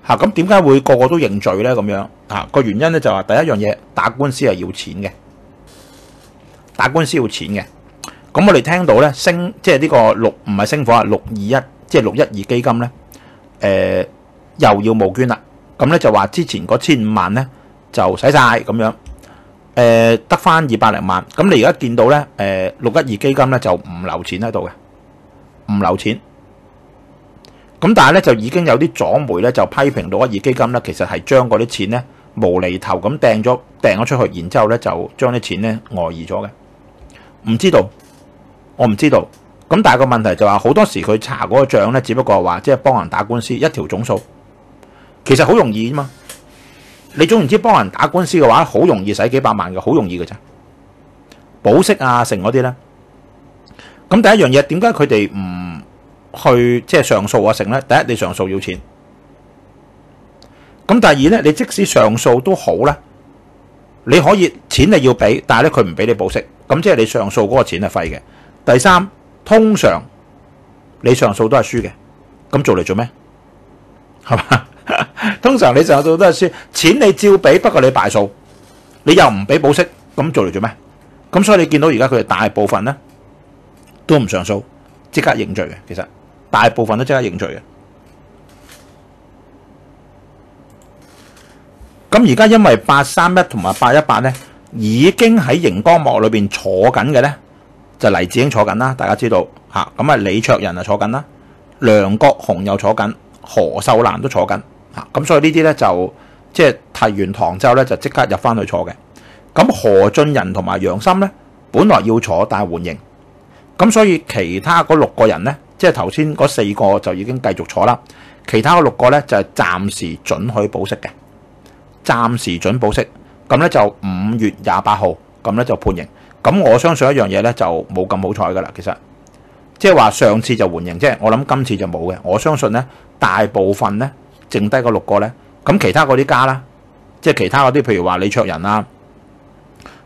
嚇，咁點解會個個都認罪咧？咁樣嚇個原因咧就話第一樣嘢打官司係要錢嘅，打官司要錢嘅。咁我哋聽到咧升即係呢個六唔係星火啊，六二一即係六一二基金咧，誒又要募捐啦。咁咧就話之前嗰千五萬咧就使晒咁樣。誒得翻二百零萬，咁你而家見到咧，誒六一二基金咧就唔留錢喺度嘅，唔留錢。咁但係咧就已經有啲左媒咧就批評六一二基金咧，其實係將嗰啲錢咧無厘頭咁掟咗掟咗出去，然之後咧就將啲錢咧外移咗嘅。唔知道，我唔知道。咁但係個問題就話好多時佢查嗰個帳咧，只不過係話即係幫人打官司一條總數，其實好容易啫嘛。你總言之幫人打官司嘅話，好容易使幾百萬嘅，好容易嘅啫。保釋啊，成嗰啲咧。咁第一樣嘢，點解佢哋唔去即係上訴啊？成咧，第一你上訴要錢。咁第二咧，你即使上訴都好咧，你可以錢你要俾，但係咧佢唔俾你保釋，咁即係你上訴嗰個錢係廢嘅。第三，通常你上訴都係輸嘅，咁做嚟做咩？係嘛？通常你上訴都係輸，錢你照俾，不過你敗訴，你又唔俾保釋，咁做嚟做咩？咁所以你見到而家佢哋大部分咧都唔上訴，即刻認罪嘅。其實大部分都即刻認罪嘅。咁而家因為八三一同埋八一八咧，已經喺荧光幕裏邊坐緊嘅咧，就黎智英坐緊啦。大家知道吓，咁啊李卓人啊坐緊啦，梁國雄又坐緊，何秀蘭都坐緊。咁所以呢啲咧就即係提完堂之後咧就即刻入翻去坐嘅。咁何俊仁同埋楊森咧本來要坐但係緩刑，咁所以其他嗰六個人咧，即係頭先嗰四個就已經繼續坐啦。其他嗰六個咧就係暫時准許保釋嘅，暫時准保釋。咁咧就五月廿八號咁咧就判刑。咁我相信一樣嘢咧就冇咁好彩噶啦。其實即係話上次就緩刑，即係我諗今次就冇嘅。我相信咧大部分咧。剩低嗰六個咧，咁其他嗰啲加啦，即係其他嗰啲，譬如話李卓人啊、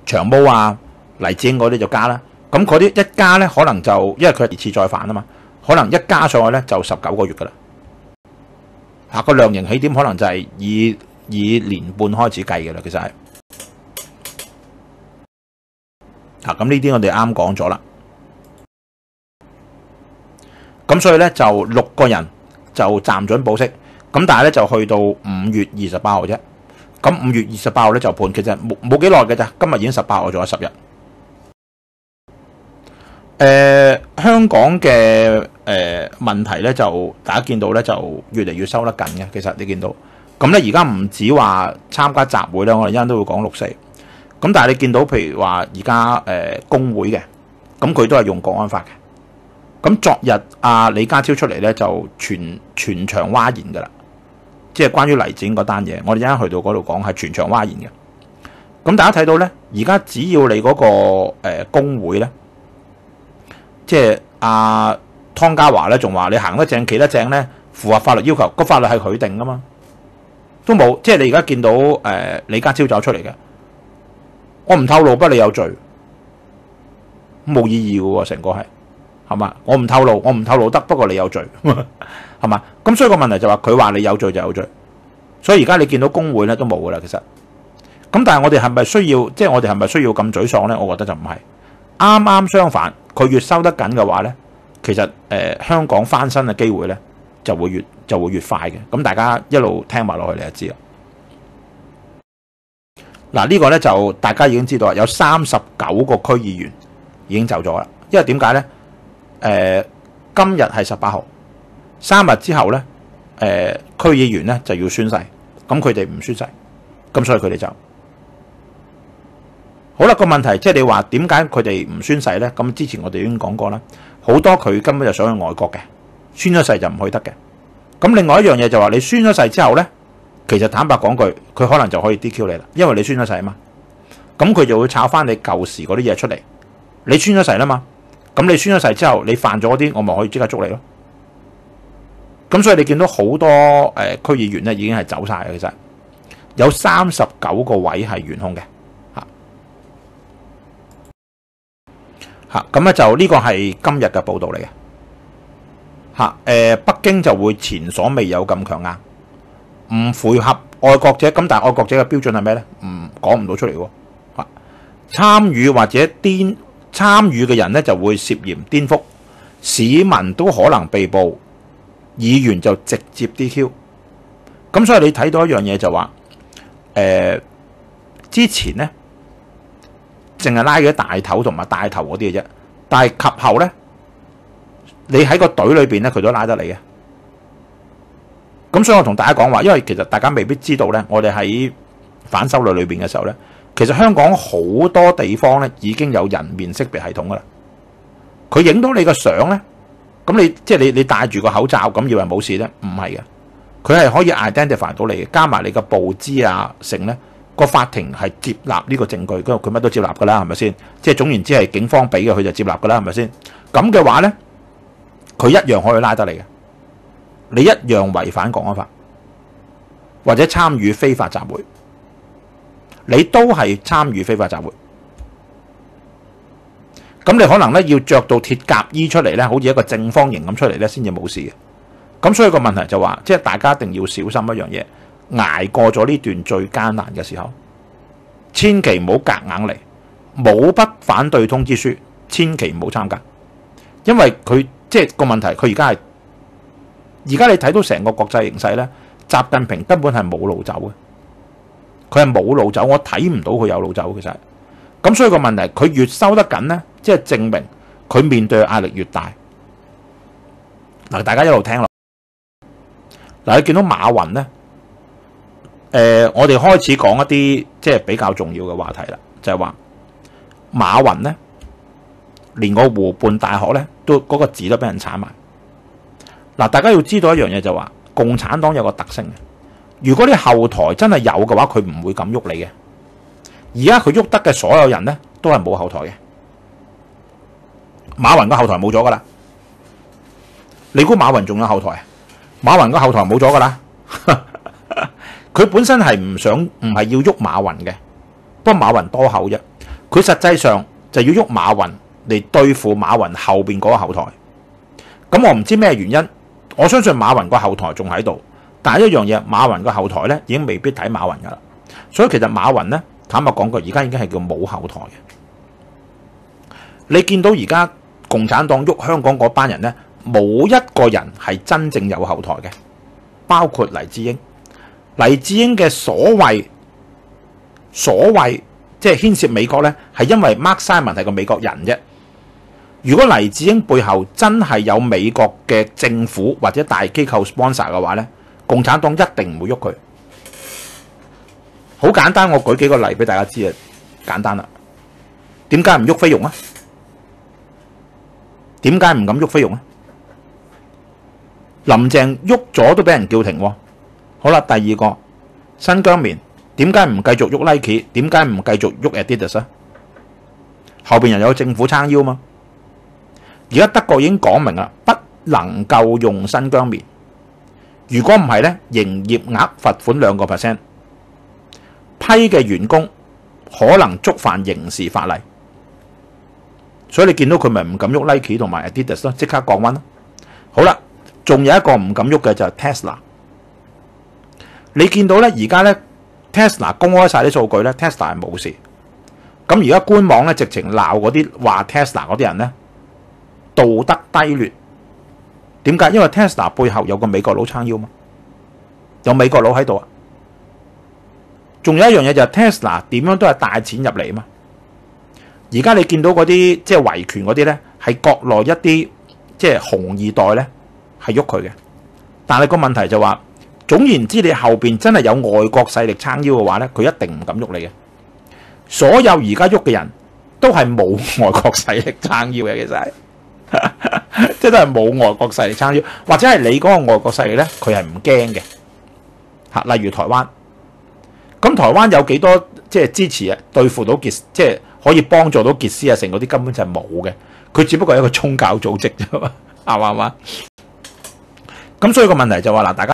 長毛啊、黎智英嗰啲就加啦。咁嗰啲一加咧，可能就因為佢係二次再犯啊嘛，可能一加上去咧就十九個月噶啦。嚇個量刑起點可能就係以以年半開始計嘅啦，其實係嚇咁呢啲我哋啱講咗啦。咁所以咧就六個人就暫准保釋。咁但係咧就去到五月二十八號啫，咁五月二十八號咧就判，其实冇冇幾耐嘅咋，今日已經十八號，仲有十日。誒、香港嘅誒、呃、問題咧就大家見到咧就越嚟越收得緊嘅，其實你見到，咁咧而家唔止話參加集會咧，我哋一陣都會講六四，咁但係你見到譬如話而家誒工會嘅，咁佢都係用國安法嘅，咁昨日阿、啊、李家超出嚟咧就全全場嘩然噶啦。即係關於黎智英嗰單嘢，我哋一陣去到嗰度講係全場嘩然嘅。咁大家睇到咧，而家只要你嗰、那個誒、呃、工會咧，即係阿湯家华咧，仲話你行得正企得正咧，符合法律要求，個法律係佢定噶嘛，都冇。即係你而家見到诶、李家超走出嚟嘅，我唔透露，不你有罪，冇意義嘅喎，成個係係嘛？我唔透露，我唔透露得，不過你有罪。係嘛？咁所以個問題就話佢話你有罪就有罪，所以而家你見到工會咧都冇噶啦，其實。咁但係我哋係咪需要，即係我哋係咪需要咁沮喪咧？我覺得就唔係，啱啱相反，佢越收得緊嘅話咧，其實誒、呃、香港翻身嘅機會咧就會越就會越快嘅。咁大家一路聽埋落去你就知啦。嗱、呢個咧就大家已經知道啦，有三十九個區議員已經走咗啦。因為點解咧？誒、呃、今日係十八號。三日之後咧，誒、呃、區議員咧就要宣誓，咁佢哋唔宣誓，咁所以佢哋就好啦。個問題即係你話點解佢哋唔宣誓咧？咁之前我哋已經講過啦，好多佢根本就想去外國嘅，宣咗誓就唔去得嘅。咁另外一樣嘢就話你宣咗誓之後咧，其實坦白講句，佢可能就可以 DQ 你啦，因為你宣咗誓啊嘛。咁佢就會炒翻你舊時嗰啲嘢出嚟。你宣咗誓啦嘛，咁你宣咗誓之後，你犯咗嗰啲，我咪可以即刻捉你咯。咁所以你見到好多誒區議員咧，已經係走晒嘅，其實有三十九個位係懸空嘅，吓吓咁咧就呢個係今日嘅報道嚟嘅，吓誒北京就會前所未有咁強硬，唔符合愛國者，咁但係愛國者嘅標準係咩咧？唔講唔到出嚟喎。參與或者癫參與嘅人咧就會涉嫌顛覆，市民都可能被捕，議員就直接 DQ。咁所以你睇到一樣嘢就話，誒、之前咧淨係拉嘅大頭同埋大頭嗰啲嘅啫，但係及後咧，你喺個隊裏邊咧佢都拉得你嘅。咁所以我同大家講話，因為其實大家未必知道咧，我哋喺反修例裏邊嘅時候咧。其實香港好多地方咧已經有人面識別系統噶啦，佢影到你個相咧，咁你即係你你戴住個口罩咁以為冇事咧，唔係嘅，佢係可以 identify 到你嘅，加埋你個步姿啊，成咧個法庭係接納呢個證據，咁佢乜都接納噶啦，係咪先？即係總言之係警方俾嘅，佢就接納噶啦，係咪先？咁嘅話咧，佢一樣可以拉得你嘅，你一樣違反港安法，或者參與非法集會。你都係參與非法集會，咁你可能咧要着到鐵甲衣出嚟咧，好似一個正方形咁出嚟咧，先至冇事嘅。咁所以個問題就話，即係大家一定要小心一樣嘢，捱過咗呢段最艱難嘅時候，千祈唔好夾硬嚟，冇不反對通知書，千祈唔好參加，因為佢即係個問題，佢而家係而家你睇到成個國際形勢咧，習近平根本係冇路走嘅。佢係冇路走，我睇唔到佢有路走。其實咁，所以個問題，佢越收得緊咧，即係證明佢面對嘅壓力越大。嗱，大家一路聽落。嗱，你見到馬雲咧，誒、我哋開始講一啲即係比較重要嘅話題啦，就係、是、話馬雲咧，連個湖畔大學咧都嗰、個字都俾人鏟埋。嗱，大家要知道一樣嘢就話，共產黨有個特性嘅。如果你後台真係有嘅話，佢唔會咁喐你嘅。而家佢喐得嘅所有人咧，都係冇後台嘅。馬雲個後台冇咗噶啦，你估馬雲仲有後台？馬雲個後台冇咗噶啦。佢本身係唔想，唔係要喐馬雲嘅，不過馬雲多口啫。佢實際上就要喐馬雲嚟對付馬雲後邊嗰個後台。咁我唔知咩原因，我相信馬雲個後台仲喺度。但係一樣嘢，馬雲個後台咧已經未必睇馬雲噶啦，所以其實馬雲咧坦白講句，而家已經係叫冇後台嘅。你見到而家共產黨喐香港嗰班人咧，冇一個人係真正有後台嘅，包括黎智英。黎智英嘅所謂所謂即係牽涉美國咧，係因為 Mark Simon 係個美國人啫。如果黎智英背後真係有美國嘅政府或者大機構 sponsor 嘅話咧，共產黨一定唔會喐佢，好簡單，我舉幾個例俾大家知啊，簡單啦。點解唔喐菲傭啊？點解唔敢喐菲傭啊？林鄭喐咗都俾人叫停喎。好啦，第二個新疆棉，點解唔繼續喐 Nike？點解唔繼續喐 Adidas 啊？後邊人有政府撐腰嘛？而家德國已經講明啦，不能夠用新疆棉。如果唔係咧，營業額罰款兩個 percent，批嘅員工可能觸犯刑事法例，所以你見到佢咪唔敢喐 Nike 同埋 Adidas 咯，即刻降溫咯。好啦，仲有一個唔敢喐嘅就係 Tesla。你見到咧，而家咧 Tesla 公開晒啲數據咧，Tesla 係冇事。咁而家官網咧直情鬧嗰啲話 Tesla 嗰啲人咧道德低劣。點解？因為 Tesla 背後有個美國佬撐腰嘛，有美國佬喺度啊。仲有一樣嘢就係 Tesla 點樣都係大錢入嚟嘛。而家你見到嗰啲即係維權嗰啲咧，係國內一啲即係紅二代咧係喐佢嘅。但係個問題就話，總言之，你後邊真係有外國勢力撐腰嘅話咧，佢一定唔敢喐你嘅。所有而家喐嘅人都係冇外國勢力撐腰嘅，其實係。即系都係冇外國勢力撐腰，或者係你嗰個外國勢力咧，佢係唔驚嘅吓。例如台灣，咁台灣有幾多即系支持啊？對付到傑，即係可以幫助到傑斯啊，成嗰啲根本就係冇嘅。佢只不過係一個宗教組織啫嘛，啱唔啱啊？咁所以個問題就話嗱，大家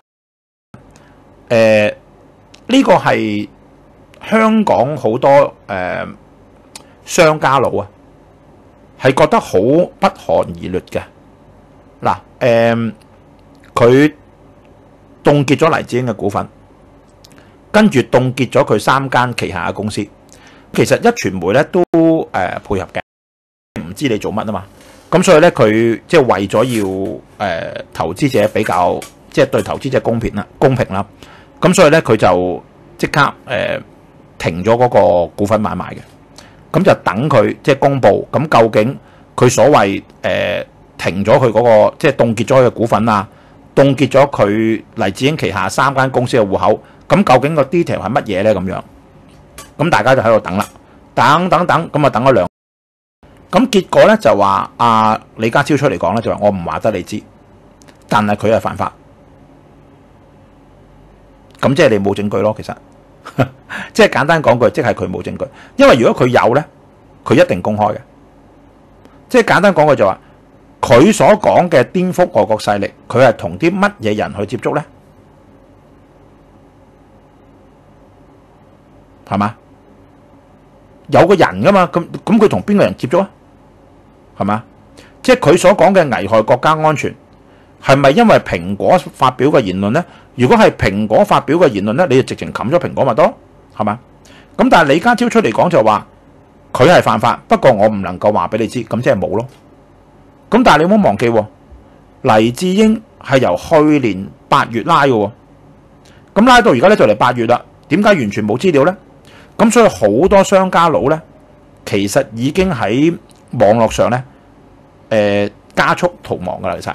诶呢個係香港好多誒商家佬啊。係覺得好不寒而栗嘅嗱，誒佢凍結咗黎智英嘅股份，跟住凍結咗佢三間旗下嘅公司。其實一傳媒咧都誒、配合嘅，唔知你做乜啊嘛。咁所以咧佢即係為咗要誒、投資者比較即係對投資者公平啦，公平啦。咁所以咧佢就即刻誒、停咗嗰個股份買賣嘅。咁就等佢即係公布，咁究竟佢所謂誒、停咗佢嗰個即係凍結咗佢嘅股份啊，凍結咗佢黎智英旗下三間公司嘅戶口，咁究竟個 detail 係乜嘢咧？咁樣，咁大家就喺度等啦，等等等，咁啊等咗兩，咁結果咧就話阿、啊、李家超出嚟講咧，就話我唔話得你知，但係佢係犯法，咁即係你冇證據咯，其實。即係簡單講句，即係佢冇證據，因為如果佢有呢，佢一定公開嘅。即係簡單講句就話，佢所講嘅顛覆外國勢力，佢係同啲乜嘢人去接觸呢？係嘛？有個人噶嘛？咁咁佢同邊個人接觸啊？係嘛？即係佢所講嘅危害國家安全。係咪因為蘋果發表嘅言論呢？如果係蘋果發表嘅言論呢，你就直情冚咗蘋果咪多，係嘛？咁但係李家超出嚟講就話佢係犯法，不過我唔能夠話俾你知，咁即係冇咯。咁但係你唔好忘記，黎智英係由去年八月拉嘅，咁拉到而家咧就嚟八月啦。點解完全冇資料呢？咁所以好多商家佬呢，其實已經喺網絡上呢，誒、加速逃亡噶啦，其實。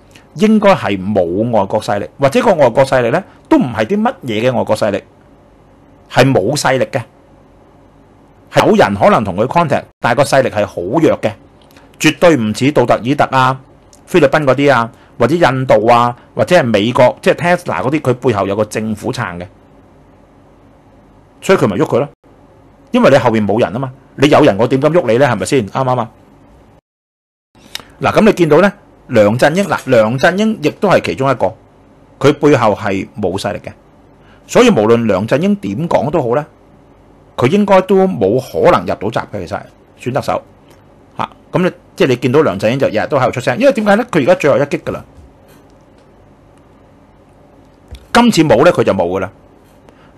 應該係冇外國勢力，或者個外國勢力咧都唔係啲乜嘢嘅外國勢力，係冇勢力嘅。有人可能同佢 contact，但係個勢力係好弱嘅，絕對唔似杜特爾特啊、菲律賓嗰啲啊，或者印度啊，或者係美國，即係 Tesla 嗰啲，佢背後有個政府撐嘅，所以佢咪喐佢咯。因為你後邊冇人啊嘛，你有人我點敢喐你咧？係咪先？啱唔啱啊？嗱，咁你見到咧？梁振英嗱，梁振英亦都係其中一個，佢背後係冇勢力嘅，所以無論梁振英點講都好咧，佢應該都冇可能入到閘嘅。其實選特首嚇，咁你即係你見到梁振英就日日都喺度出聲，因為點解咧？佢而家最後一擊噶啦，今次冇咧，佢就冇噶啦。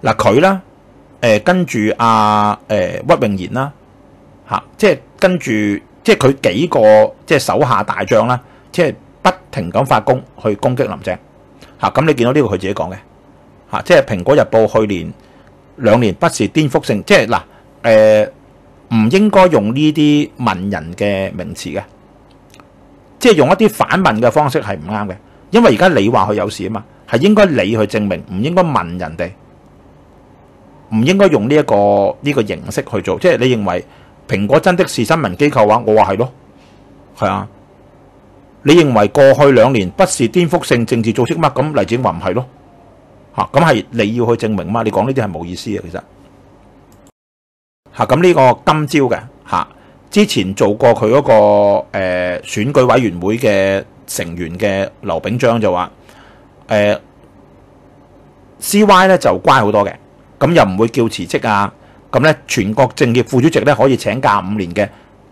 嗱，佢啦，誒跟住阿誒屈穎妍啦，嚇，即係跟住即係佢幾個即係手下大將啦。即係不停咁發功去攻擊林鄭。嚇，咁你見到呢個佢自己講嘅。嚇，即係《蘋果日報》去年兩年不是顛覆性，即係嗱誒，唔應該用呢啲問人嘅名詞嘅，即係用一啲反問嘅方式係唔啱嘅，因為而家你話佢有事啊嘛，係應該你去證明，唔應該問人哋，唔應該用呢一個呢個形式去做，即係你認為蘋果真的是新聞機構話，我話係咯，係啊。你認為過去兩年不是顛覆性政治組織乜？咁黎智英話唔係咯，嚇咁係你要去證明嘛？你講呢啲係冇意思嘅，其實嚇咁呢個今朝嘅嚇，之前做過佢嗰、那個誒、選舉委員會嘅成員嘅劉炳章就話誒、C Y 咧就乖好多嘅，咁又唔會叫辭職啊，咁咧全國政協副主席咧可以請假五年嘅。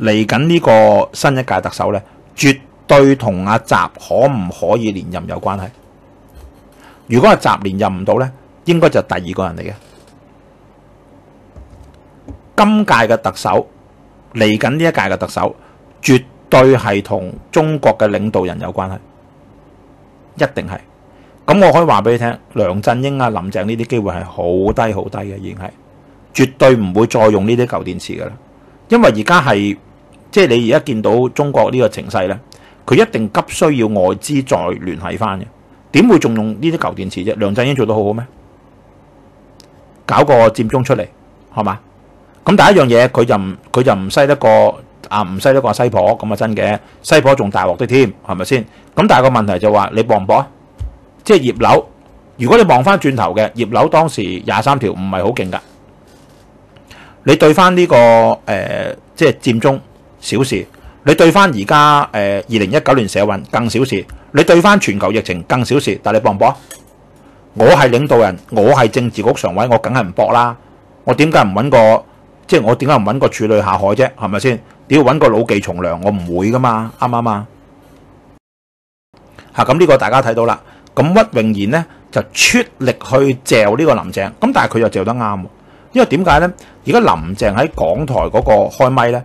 嚟緊呢個新一屆特首咧，絕對同阿習可唔可以連任有關係。如果阿習連任唔到咧，應該就第二個人嚟嘅。今屆嘅特首嚟緊呢一屆嘅特首，絕對係同中國嘅領導人有關係，一定係。咁我可以話俾你聽，梁振英啊、林鄭呢啲機會係好低好低嘅，已經係絕對唔會再用呢啲舊電池噶啦。因為而家係即係你而家見到中國呢個情勢咧，佢一定急需要外資再聯繫翻嘅。點會仲用呢啲舊電池啫？梁振英做得好好咩？搞個佔中出嚟，係嘛？咁第一樣嘢，佢就唔佢就唔犀得過啊，唔犀得過西婆咁啊，真嘅西婆仲大鑊啲添，係咪先？咁但係個問題就話你博唔博啊？即係葉劉，如果你望翻轉頭嘅葉劉當時廿三條唔係好勁噶，你對翻呢個誒即係佔中小事，你對翻而家誒二零一九年社運更小事，你對翻全球疫情更小事，但你搏唔搏？我係領導人，我係政治局常委，我梗係唔搏啦。我點解唔揾個？即係我點解唔揾個處女下海啫？係咪先？你要揾個老技從良，我唔會噶嘛，啱唔啱啊？嚇！咁呢個大家睇到啦。咁屈穎妍咧就出力去嚼呢個林鄭，咁但係佢又嚼得啱，因為點解咧？而家林鄭喺港台嗰個開咪咧，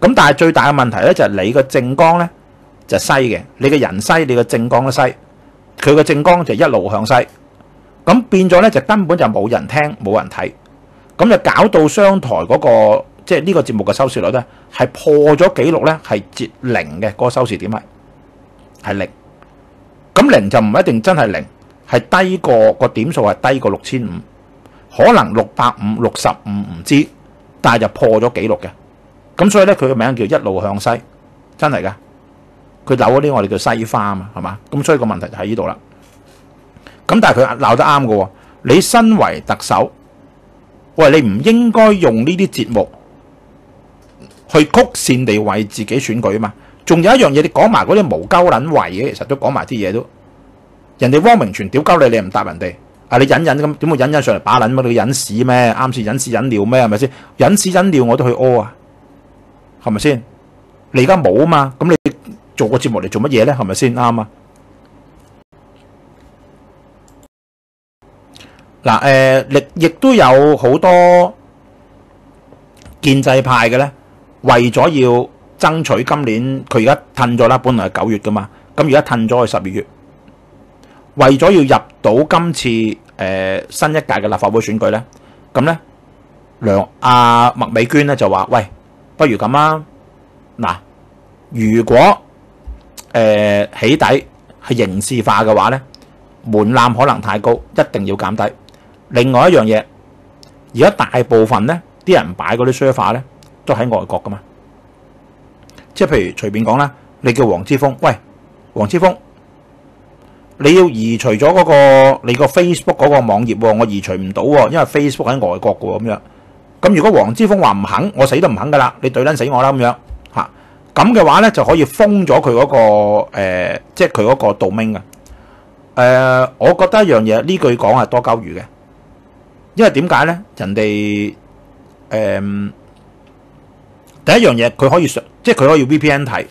咁但係最大嘅問題咧就係你嘅政綱咧就西嘅，你嘅人西，你嘅政綱都西，佢嘅政綱就一路向西，咁變咗咧就根本就冇人聽，冇人睇，咁就搞到商台嗰個。即係呢個節目嘅收視率咧，係破咗紀錄咧，係接零嘅嗰個收視點係係零。咁零就唔一定真係零，係低過個點數係低過六千五，可能六百五、六十五唔知，但係就破咗紀錄嘅。咁所以咧，佢個名叫一路向西，真係噶。佢扭嗰啲我哋叫西花啊嘛，係嘛？咁所以個問題就喺呢度啦。咁但係佢鬧得啱嘅，你身為特首，喂，你唔應該用呢啲節目。去曲線地為自己選舉啊嘛，仲有一樣嘢，你講埋嗰啲無鳩撚為嘅，其實都講埋啲嘢都。人哋汪明荃屌鳩你，你唔答人哋。啊，你忍忍咁點會忍忍上嚟把撚乜？你忍屎咩？啱先忍屎忍尿咩？係咪先？忍屎忍尿我都去屙啊，係咪先？你而家冇啊嘛，咁你做個節目嚟做乜嘢咧？係咪先啱啊？嗱，誒，亦亦都有好多建制派嘅咧。為咗要爭取今年，佢而家褪咗啦，本來係九月噶嘛，咁而家褪咗去十二月。為咗要入到今次誒、呃、新一屆嘅立法會選舉咧，咁咧梁阿麥美娟咧就話：喂，不如咁啊，嗱，如果誒、起底係刑事化嘅話咧，門檻可能太高，一定要減低。另外一樣嘢，而家大部分咧啲人擺嗰啲 server 咧。都喺外國噶嘛？即係譬如隨便講啦，你叫黃之峰，喂，黃之峰，你要移除咗嗰個你個 Facebook 嗰個網頁，我移除唔到，因為 Facebook 喺外國噶咁樣。咁如果黃之峰話唔肯，我死都唔肯噶啦，你對撚死我啦咁樣吓。咁嘅話咧就可以封咗佢嗰個誒，即係佢嗰個 domain 噶。誒，我覺得一樣嘢呢句講係多鳩餘嘅，因為點解咧？人哋誒。第一樣嘢，佢可以上，即係佢可以 VPN 睇，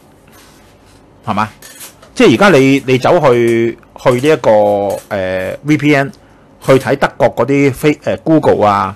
係嘛？即係而家你你走去去呢、一個誒、VPN 去睇德國嗰啲飛誒 Google 啊、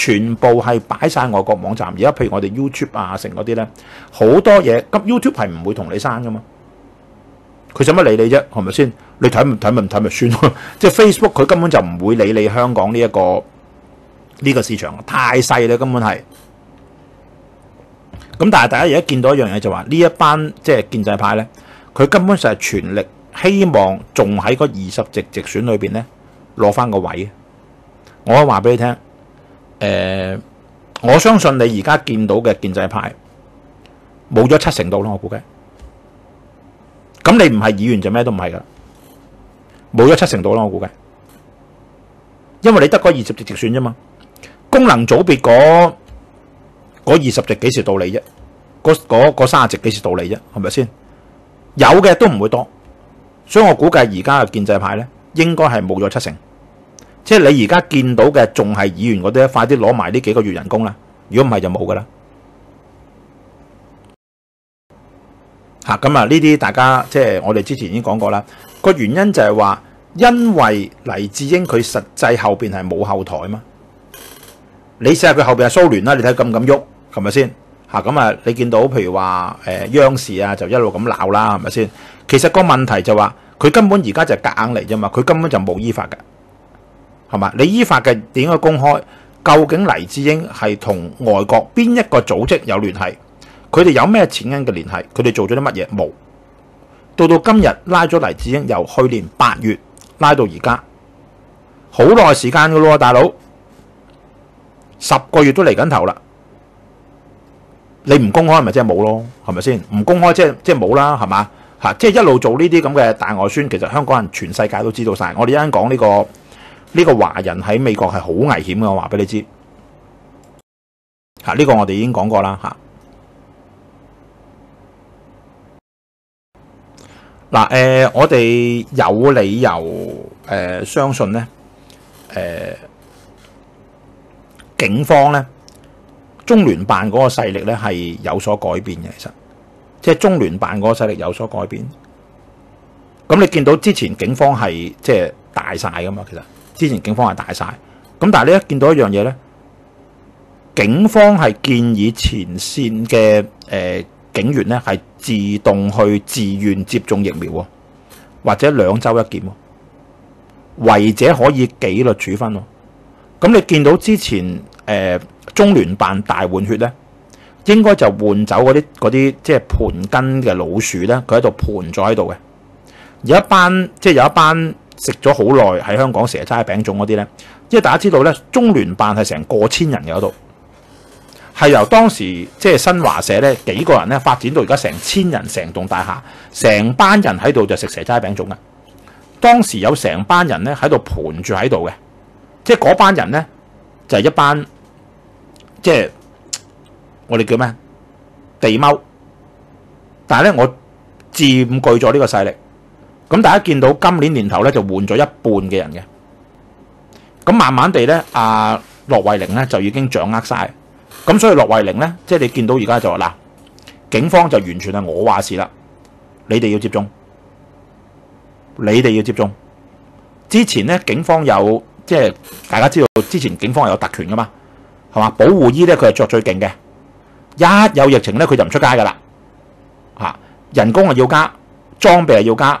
全部係擺晒外國網站。而家譬如我哋 YouTube 啊，成嗰啲咧，好多嘢咁 YouTube 係唔會同你刪噶嘛，佢使乜理你啫？係咪先？你睇唔睇咪唔睇咪算咯。即係 Facebook 佢根本就唔會理你香港呢一個呢個市場太細啦，根本係。咁但係大家而家見到一樣嘢就話呢一班即係建制派咧，佢根本就係全力希望仲喺個二十席直選裏邊咧攞翻個位。我話俾你聽，呃，我相信你而家見到嘅建制派冇咗七成度咯，我估計。咁你唔係議員就咩都唔係噶，冇咗七成度咯，我估計。因為你得嗰二十席直選啫嘛，功能組別嗰。嗰二十席幾時到你啫？嗰嗰嗰三十席幾時到你啫？係咪先？有嘅都唔會多，所以我估計而家嘅建制派咧，應該係冇咗七成。即係你而家見到嘅仲係議員嗰啲，快啲攞埋呢幾個月人工啦！如果唔係就冇噶啦。吓咁啊！呢啲大家即係我哋之前已經講過啦。個原因就係話，因為黎智英佢實際後邊係冇後台嘛。你試下佢後邊係蘇聯啦，你睇咁咁喐。係咪先嚇？咁啊，你見到譬如話誒、央視啊，就一路咁鬧啦，係咪先？其實個問題就話佢根本而家就係夾硬嚟啫嘛，佢根本就冇依法㗎，係嘛？你依法嘅點樣公開？究竟黎智英係同外國邊一個組織有聯繫？佢哋有咩錢銀嘅聯繫？佢哋做咗啲乜嘢？冇。到到今日拉咗黎智英，由去年八月拉到而家，好耐時間噶咯，大佬，十個月都嚟緊頭啦。你唔公開咪即係冇咯，係咪先？唔公開即係即係冇啦，係嘛？嚇！即係一路做呢啲咁嘅大外宣，其實香港人全世界都知道晒。我哋一陣講呢個呢個華人喺美國係好危險嘅，我話俾你知。嚇！呢個我哋已經講過啦。嚇！嗱誒，我哋有理由誒相信咧誒警方咧。中聯辦嗰個勢力咧係有所改變嘅，其實即係中聯辦嗰個勢力有所改變。咁你見到之前警方係即係大晒噶嘛？其實之前警方係大晒。咁但係你一見到一樣嘢咧，警方係建議前線嘅誒、警員咧係自動去自願接種疫苗喎，或者兩週一檢喎，違者可以紀律處分喎。咁你見到之前誒？中聯辦大換血咧，應該就換走嗰啲啲即係盤根嘅老鼠咧，佢喺度盤咗喺度嘅。有一班即係有一班食咗好耐喺香港蛇齋餅種嗰啲咧，因為大家知道咧，中聯辦係成過千人嘅嗰度，係由當時即係新華社咧幾個人咧發展到而家成千人，成棟大廈，成班人喺度就食蛇齋餅種嘅。當時有成班人咧喺度盤住喺度嘅，即係嗰班人咧就係一班。即係我哋叫咩地踎，但係咧我佔據咗呢個勢力。咁大家見到今年年頭咧就換咗一半嘅人嘅，咁慢慢地咧阿駱惠寧咧就已經掌握晒。咁所以駱惠寧咧即係你見到而家就話嗱，警方就完全係我話事啦，你哋要接種，你哋要接種。之前咧警方有即係大家知道之前警方係有特權噶嘛。係嘛？保護衣咧，佢係着最勁嘅。一有疫情咧，佢就唔出街噶啦。吓，人工啊要加，裝備又要加，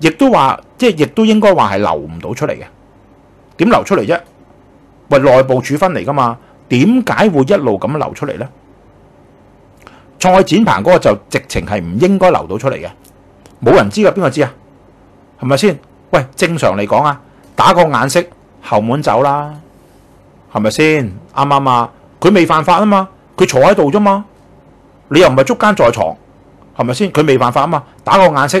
亦都話即係亦都應該話係流唔到出嚟嘅。點流出嚟啫？喂，內部處分嚟噶嘛？點解會一路咁流出嚟咧？蔡展鹏嗰個就直情係唔應該流到出嚟嘅，冇人知噶，邊個知啊？係咪先？喂，正常嚟講啊，打個眼色後門走啦，係咪先？啱啱啊？佢未犯法啊嘛，佢坐喺度啫嘛，你又唔係捉奸在床，係咪先？佢未犯法啊嘛，打個眼色，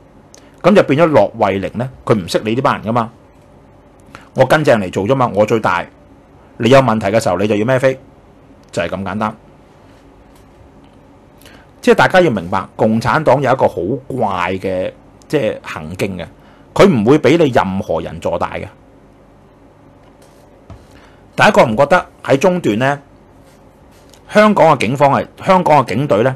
咁就變咗駱惠寧咧，佢唔識你呢班人噶嘛，我跟正嚟做啫嘛，我最大。你有問題嘅時候，你就要孭飛，就係咁簡單。即係大家要明白，共產黨有一個好怪嘅即係行徑嘅，佢唔會俾你任何人坐大嘅。大家覺唔覺得喺中段咧？香港嘅警方係香港嘅警隊咧，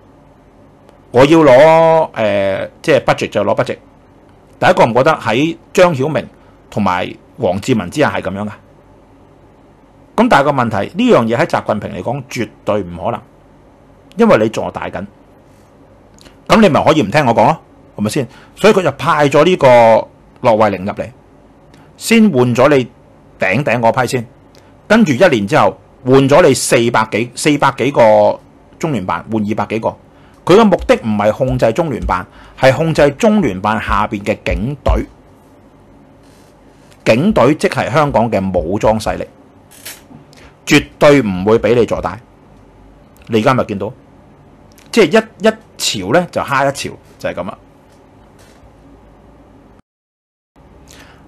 我要攞誒、即係 budget 就攞 budget。第一個唔覺得喺張曉明同埋王志文之下係咁樣噶。咁但係個問題呢樣嘢喺習近平嚟講絕對唔可能，因為你坐大緊。咁你咪可以唔聽我講咯，係咪先？所以佢就派咗呢個駱惠寧入嚟，先換咗你頂頂嗰批先，跟住一年之後換咗你四百幾四百幾個中聯辦，換二百幾個。佢嘅目的唔係控制中聯辦，係控制中聯辦下邊嘅警隊。警隊即係香港嘅武裝勢力，絕對唔會俾你坐大。你而家咪見到，即係一一朝咧就蝦一朝，就係咁啦。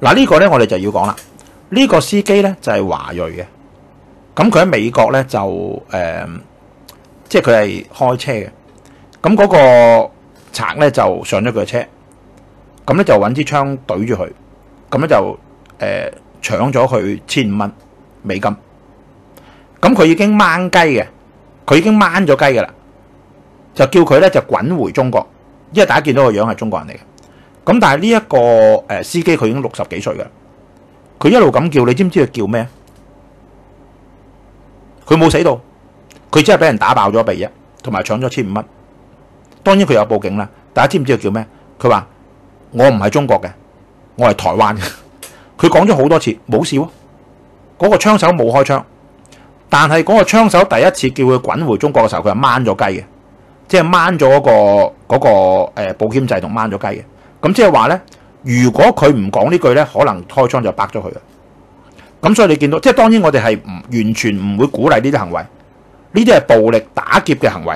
嗱，呢個咧我哋就要講啦。呢個司機咧就係華裔嘅，咁佢喺美國咧就誒，即係佢係開車嘅。咁嗰個賊咧就上咗佢嘅車，咁咧就揾支槍對住佢，咁咧就誒、呃、搶咗佢千五蚊美金。咁佢已經掹雞嘅，佢已經掹咗雞嘅啦，就叫佢咧就滾回中國，因為大家見到個樣係中國人嚟嘅。咁但係呢一個誒司機佢已經六十幾歲嘅，佢一路咁叫，你知唔知佢叫咩？佢冇死到，佢只係俾人打爆咗鼻啫，同埋搶咗千五蚊。當然佢有報警啦，大家知唔知佢叫咩？佢話我唔係中國嘅，我係台灣嘅。佢講咗好多次冇事喎，嗰個槍手冇開槍，但係嗰個槍手第一次叫佢滾回中國嘅時候，佢係掹咗雞嘅，即係掹咗嗰個嗰個誒保險掣同掹咗雞嘅。咁即係話咧，如果佢唔講呢句咧，可能開槍就崩咗佢嘅。咁所以你見到，即係當然我哋係唔完全唔會鼓勵呢啲行為，呢啲係暴力打劫嘅行為。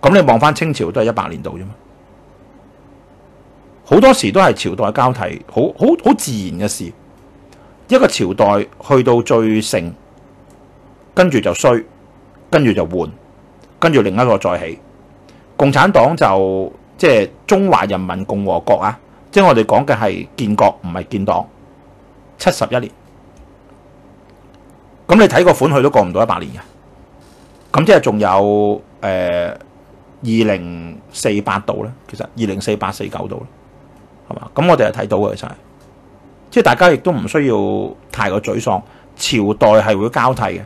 咁你望翻清朝都係一百年度啫嘛，好多時都係朝代交替，好好好自然嘅事。一個朝代去到最盛，跟住就衰，跟住就換，跟住另一個再起。共產黨就即係中華人民共和國啊，即係我哋講嘅係建國，唔係建黨，七十一年。咁你睇個款，佢都過唔到一百年嘅。咁即係仲有诶。二零四八度咧，其實二零四八四九度咧，係嘛？咁我哋系睇到嘅，其實，即系大家亦都唔需要太過沮喪。朝代係會交替嘅。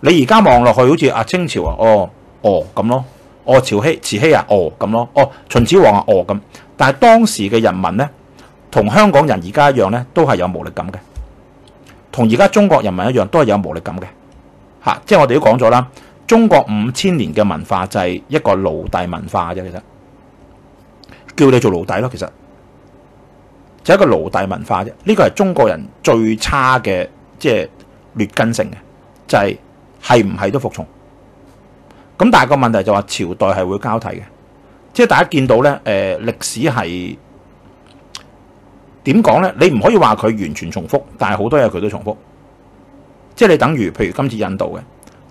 你而家望落去好似啊清朝啊，哦哦咁咯，哦慈禧慈禧啊，哦咁咯，哦秦始皇啊，哦咁。但係當時嘅人民咧，同香港人而家一樣咧，都係有無力感嘅。同而家中國人民一樣，都係有無力感嘅。吓、即系我哋都講咗啦。中國五千年嘅文化就係一個奴隸文化啫，其實叫你做奴隸咯。其實就係一個奴隸文化啫。呢個係中國人最差嘅即係劣根性嘅，就係係唔係都服從。咁但係個問題就話朝代係會交替嘅，即係大家見到咧，诶、呃、歷史係點講咧？你唔可以話佢完全重複，但係好多嘢佢都重複。即係你等於譬如今次印度嘅，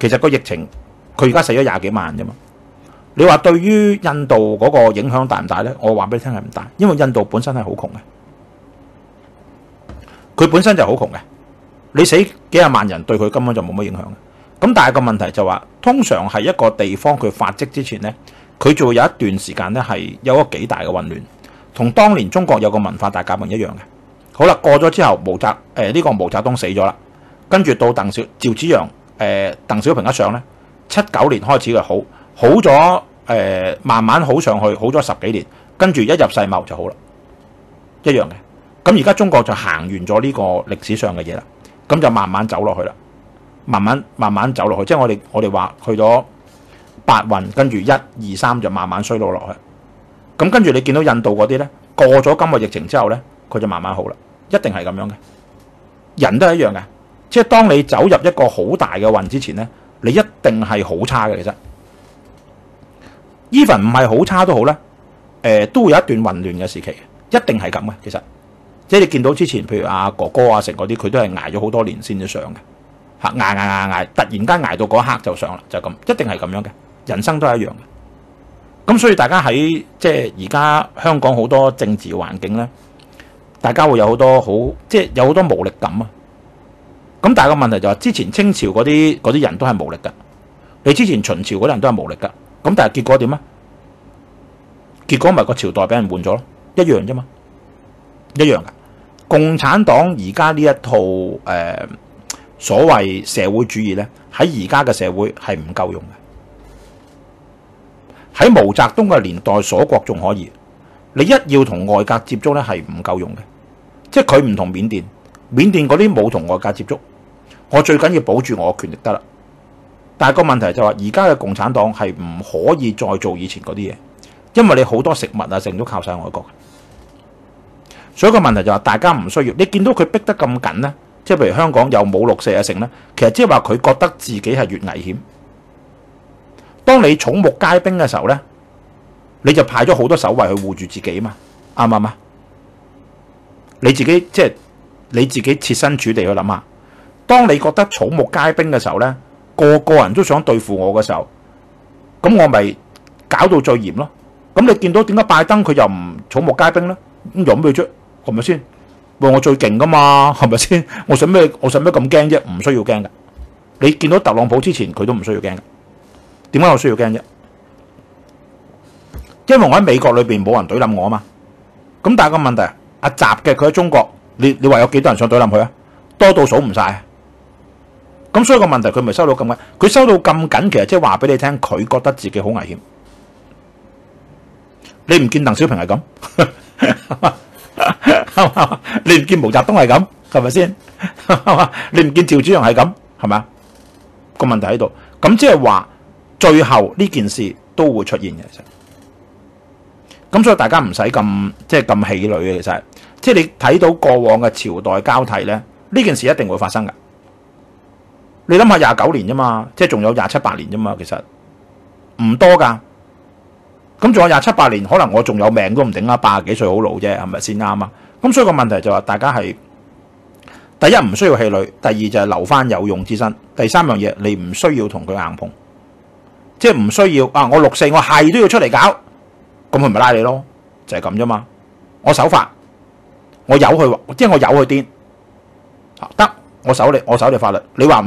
其實個疫情佢而家死咗廿幾萬啫嘛。你話對於印度嗰個影響大唔大咧？我話俾你聽係唔大，因為印度本身係好窮嘅，佢本身就好窮嘅。你死幾廿萬人對佢根本就冇乜影響。咁但係個問題就話，通常係一個地方佢發跡之前咧，佢就會有一段時間咧係有一個幾大嘅混亂，同當年中國有個文化大革命一樣嘅。好啦，過咗之後，毛澤誒呢、呃這個毛澤東死咗啦，跟住到鄧小趙紫陽誒、呃、鄧小平一上咧，七九年開始嘅好好咗誒、呃，慢慢好上去，好咗十幾年，跟住一入世貿就好啦，一樣嘅。咁而家中國就行完咗呢個歷史上嘅嘢啦，咁就慢慢走落去啦。慢慢慢慢走落去，即係我哋我哋話去咗八運，跟住一二三就慢慢衰落落去。咁跟住你見到印度嗰啲咧，過咗今個疫情之後咧，佢就慢慢好啦，一定係咁樣嘅。人都係一樣嘅，即係當你走入一個好大嘅運之前咧，你一定係好差嘅。其實，even 唔係好差都好咧，誒、呃、都會有一段混亂嘅時期，一定係咁嘅。其實，即係你見到之前，譬如阿哥哥阿成嗰啲，佢都係捱咗好多年先至上嘅。吓，捱捱捱捱，突然間捱到嗰一刻就上啦，就咁，一定係咁樣嘅，人生都係一樣嘅。咁所以大家喺即係而家香港好多政治環境咧，大家會有好多好即係有好多無力感啊。咁但係個問題就係之前清朝嗰啲嗰啲人都係無力噶，你之前秦朝嗰啲人都係無力噶。咁但係結果點啊？結果咪個朝代俾人換咗咯，一樣啫嘛，一樣噶。共產黨而家呢一套誒。呃所謂社會主義咧，喺而家嘅社會係唔夠用嘅。喺毛澤東嘅年代，鎖國仲可以，你一要同外界接觸咧，係唔夠用嘅。即係佢唔同緬甸，緬甸嗰啲冇同外界接觸，我最緊要保住我嘅權力得啦。但係個問題就係話，而家嘅共產黨係唔可以再做以前嗰啲嘢，因為你好多食物啊，成都靠晒外國。所以個問題就係大家唔需要，你見到佢逼得咁緊咧。即係譬如香港有冇六四啊成咧，其實即係話佢覺得自己係越危險。當你草木皆兵嘅時候咧，你就派咗好多守衛去護住自己嘛，啱唔啱啊？你自己即係你自己設身處地去諗下，當你覺得草木皆兵嘅時候咧，個個人都想對付我嘅時候，咁我咪搞到最嚴咯。咁你見到點解拜登佢又唔草木皆兵咧？咁有咩啫？係咪先？喂，我最勁噶嘛，係咪先？我想咩？我想咩咁驚啫？唔需要驚噶。你見到特朗普之前，佢都唔需要驚。點解我需要驚啫？因為我喺美國裏邊冇人懟冧我啊嘛。咁但係個問題，阿習嘅佢喺中國，你你話有幾多人想懟冧佢啊？多到數唔晒。咁所以個問題，佢咪收到咁緊？佢收到咁緊，其實即係話俾你聽，佢覺得自己好危險。你唔見鄧小平係咁？你唔見毛澤東係咁，係咪先？你唔見趙紫陽係咁，係咪啊？個問題喺度，咁即係話最後呢件事都會出現嘅，其實。咁所以大家唔使咁即係咁氣餒嘅，其實。即係你睇到過往嘅朝代交替咧，呢件事一定會發生噶。你諗下廿九年啫嘛，即系仲有廿七八年啫嘛，其實唔多噶。咁仲有廿七八年，可能我仲有命都唔定啦，八十幾歲好老啫，係咪先啱啊？咁所以個問題就話，大家係第一唔需要氣餒，第二就系留翻有用之身，第三樣嘢你唔需要同佢硬碰，即系唔需要啊！我六四我係都要出嚟搞，咁佢咪拉你咯，就係咁啫嘛。我守法，我有佢，即系我有佢癲，得我守你，我守你法律。你話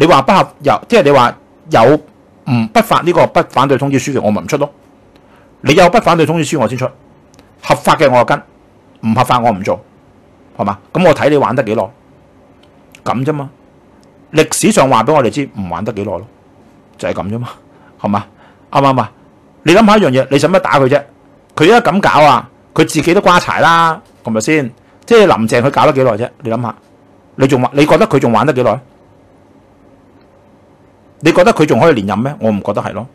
你話不合有，即係你話有唔不發呢個不反對通知書嘅，我咪唔出咯。你有不反對通知書，我先出；合法嘅我跟，唔合法我唔做。係嘛？咁我睇你玩得幾耐，咁啫嘛。歷史上話俾我哋知，唔玩得幾耐咯，就係咁啫嘛，係嘛？啱唔啱啊？你諗下一樣嘢，你使乜打佢啫？佢而家咁搞啊，佢自己都瓜柴啦，係咪先？即係林鄭佢搞得幾耐啫？你諗下，你仲你覺得佢仲玩得幾耐？你覺得佢仲可以連任咩？我唔覺得係咯。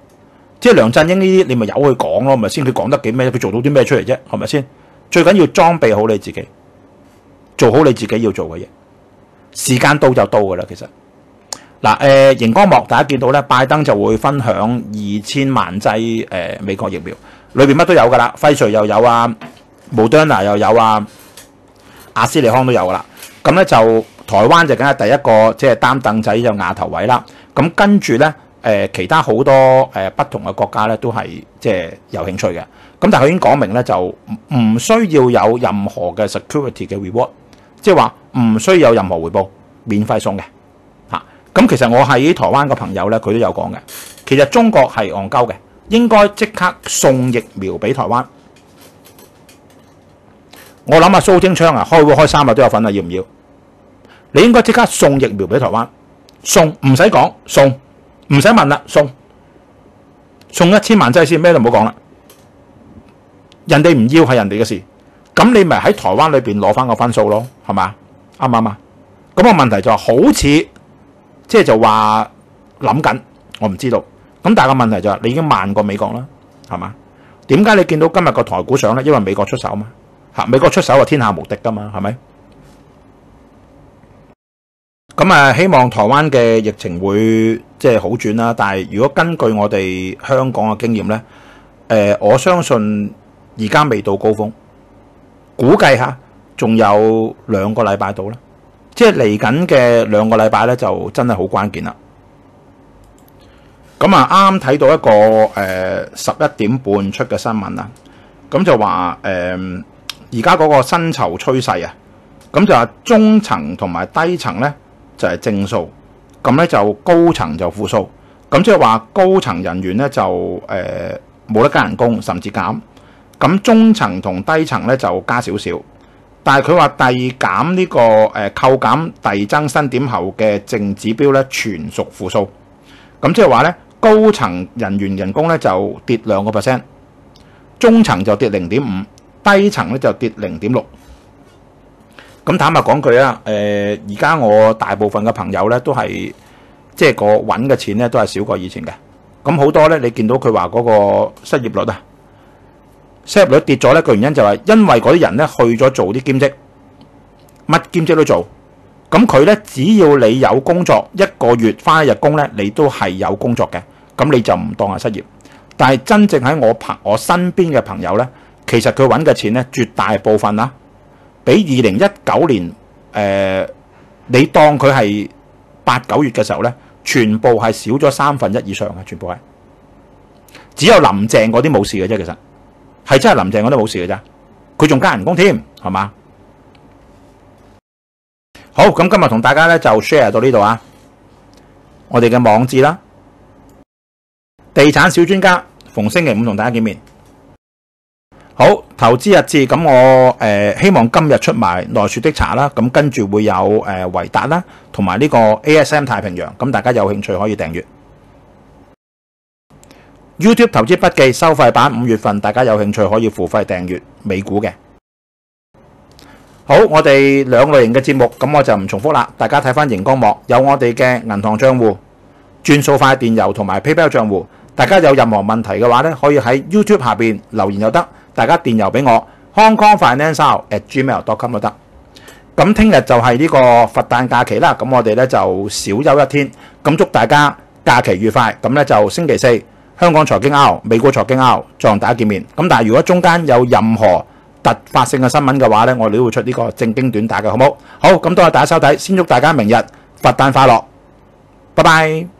即係梁振英呢啲，你咪由佢講咯，咪先？佢講得幾咩？佢做到啲咩出嚟啫？係咪先？最緊要裝備好你自己，做好你自己要做嘅嘢。時間到就到噶啦，其實嗱，誒，熒光幕大家見到咧，拜登就會分享二千萬劑誒、美國疫苗，裏邊乜都有噶啦，輝瑞又有啊，莫德納又有啊，阿斯利康都有噶啦。咁咧就台灣就梗係第一個即係擔凳仔就亞頭位啦。咁跟住咧。誒其他好多誒不同嘅國家咧，都係即係有興趣嘅。咁但係佢已經講明咧，就唔需要有任何嘅 security 嘅 reward，即係話唔需要有任何回報，免費送嘅嚇。咁其實我喺台灣嘅朋友咧，佢都有講嘅。其實中國係戇鳩嘅，應該即刻送疫苗俾台灣。我諗下蘇貞昌啊，開會開三日都有份啊，要唔要？你應該即刻送疫苗俾台灣，送唔使講送。唔使問啦，送送一千萬劑先，咩都唔好講啦。人哋唔要係人哋嘅事，咁你咪喺台灣裏邊攞翻個分數咯，係嘛？啱唔啱啊？咁個問題就好似即係就話諗緊，我唔知道。咁但係個問題就係你已經慢過美國啦，係嘛？點解你見到今日個台股上咧？因為美國出手嘛，吓美國出手啊，天下無敵噶嘛，係咪？咁啊，希望台灣嘅疫情會即係好轉啦。但係如果根據我哋香港嘅經驗咧，誒，我相信而家未到高峰，估計下仲有兩個禮拜到啦。即係嚟緊嘅兩個禮拜咧，就真係好關鍵啦。咁啊，啱啱睇到一個誒十一點半出嘅新聞啦，咁就話誒而家嗰個薪酬趨勢啊，咁就話中層同埋低層咧。就係正數，咁咧就高層就負數，咁即係話高層人員咧就誒冇得加人工，甚至減。咁中層同低層咧就加少少，但係佢話遞減呢個誒扣減遞增薪點後嘅淨指標咧全屬負數。咁即係話咧高層人員人工咧就跌兩個 percent，中層就跌零點五，低層咧就跌零點六。咁坦白講句啊，誒而家我大部分嘅朋友咧都係即係個揾嘅錢咧都係少過以前嘅。咁好多咧，你見到佢話嗰個失業率啊，失業率跌咗咧，個原因就係因為嗰啲人咧去咗做啲兼職，乜兼職都做。咁佢咧只要你有工作，一個月返一日工咧，你都係有工作嘅。咁你就唔當係失業。但係真正喺我朋我身邊嘅朋友咧，其實佢揾嘅錢咧，絕大部分啊〜比二零一九年，誒、你當佢係八九月嘅時候咧，全部係少咗三分一以上嘅，全部係只有林鄭嗰啲冇事嘅啫，其實係真係林鄭嗰啲冇事嘅啫，佢仲加人工添，係嘛？好，咁今日同大家咧就 share 到呢度啊，我哋嘅網志啦，地產小專家逢星期五同大家見面。好，投資日志咁我誒、希望今日出埋奈雪的茶啦，咁跟住會有誒維達啦，同埋呢個 ASM 太平洋，咁大家有興趣可以訂閱。YouTube 投資筆記收費版五月份，大家有興趣可以付費訂閱美股嘅。好，我哋兩類型嘅節目，咁我就唔重複啦，大家睇翻熒光幕，有我哋嘅銀行賬戶、轉數快電郵同埋 PayPal 賬戶，大家有任何問題嘅話咧，可以喺 YouTube 下邊留言又得。大家電郵俾我，Hong Kong Financial at Gmail dot com 都得。咁聽日就係呢個佛誕假期啦，咁我哋咧就少休一天。咁祝大家假期愉快。咁咧就星期四香港財經 Out、美股財經 Out 再同大家見面。咁但係如果中間有任何突發性嘅新聞嘅話咧，我哋都會出呢個正經短打嘅，好冇？好，咁多謝大家收睇，先祝大家明日佛誕快樂，拜拜。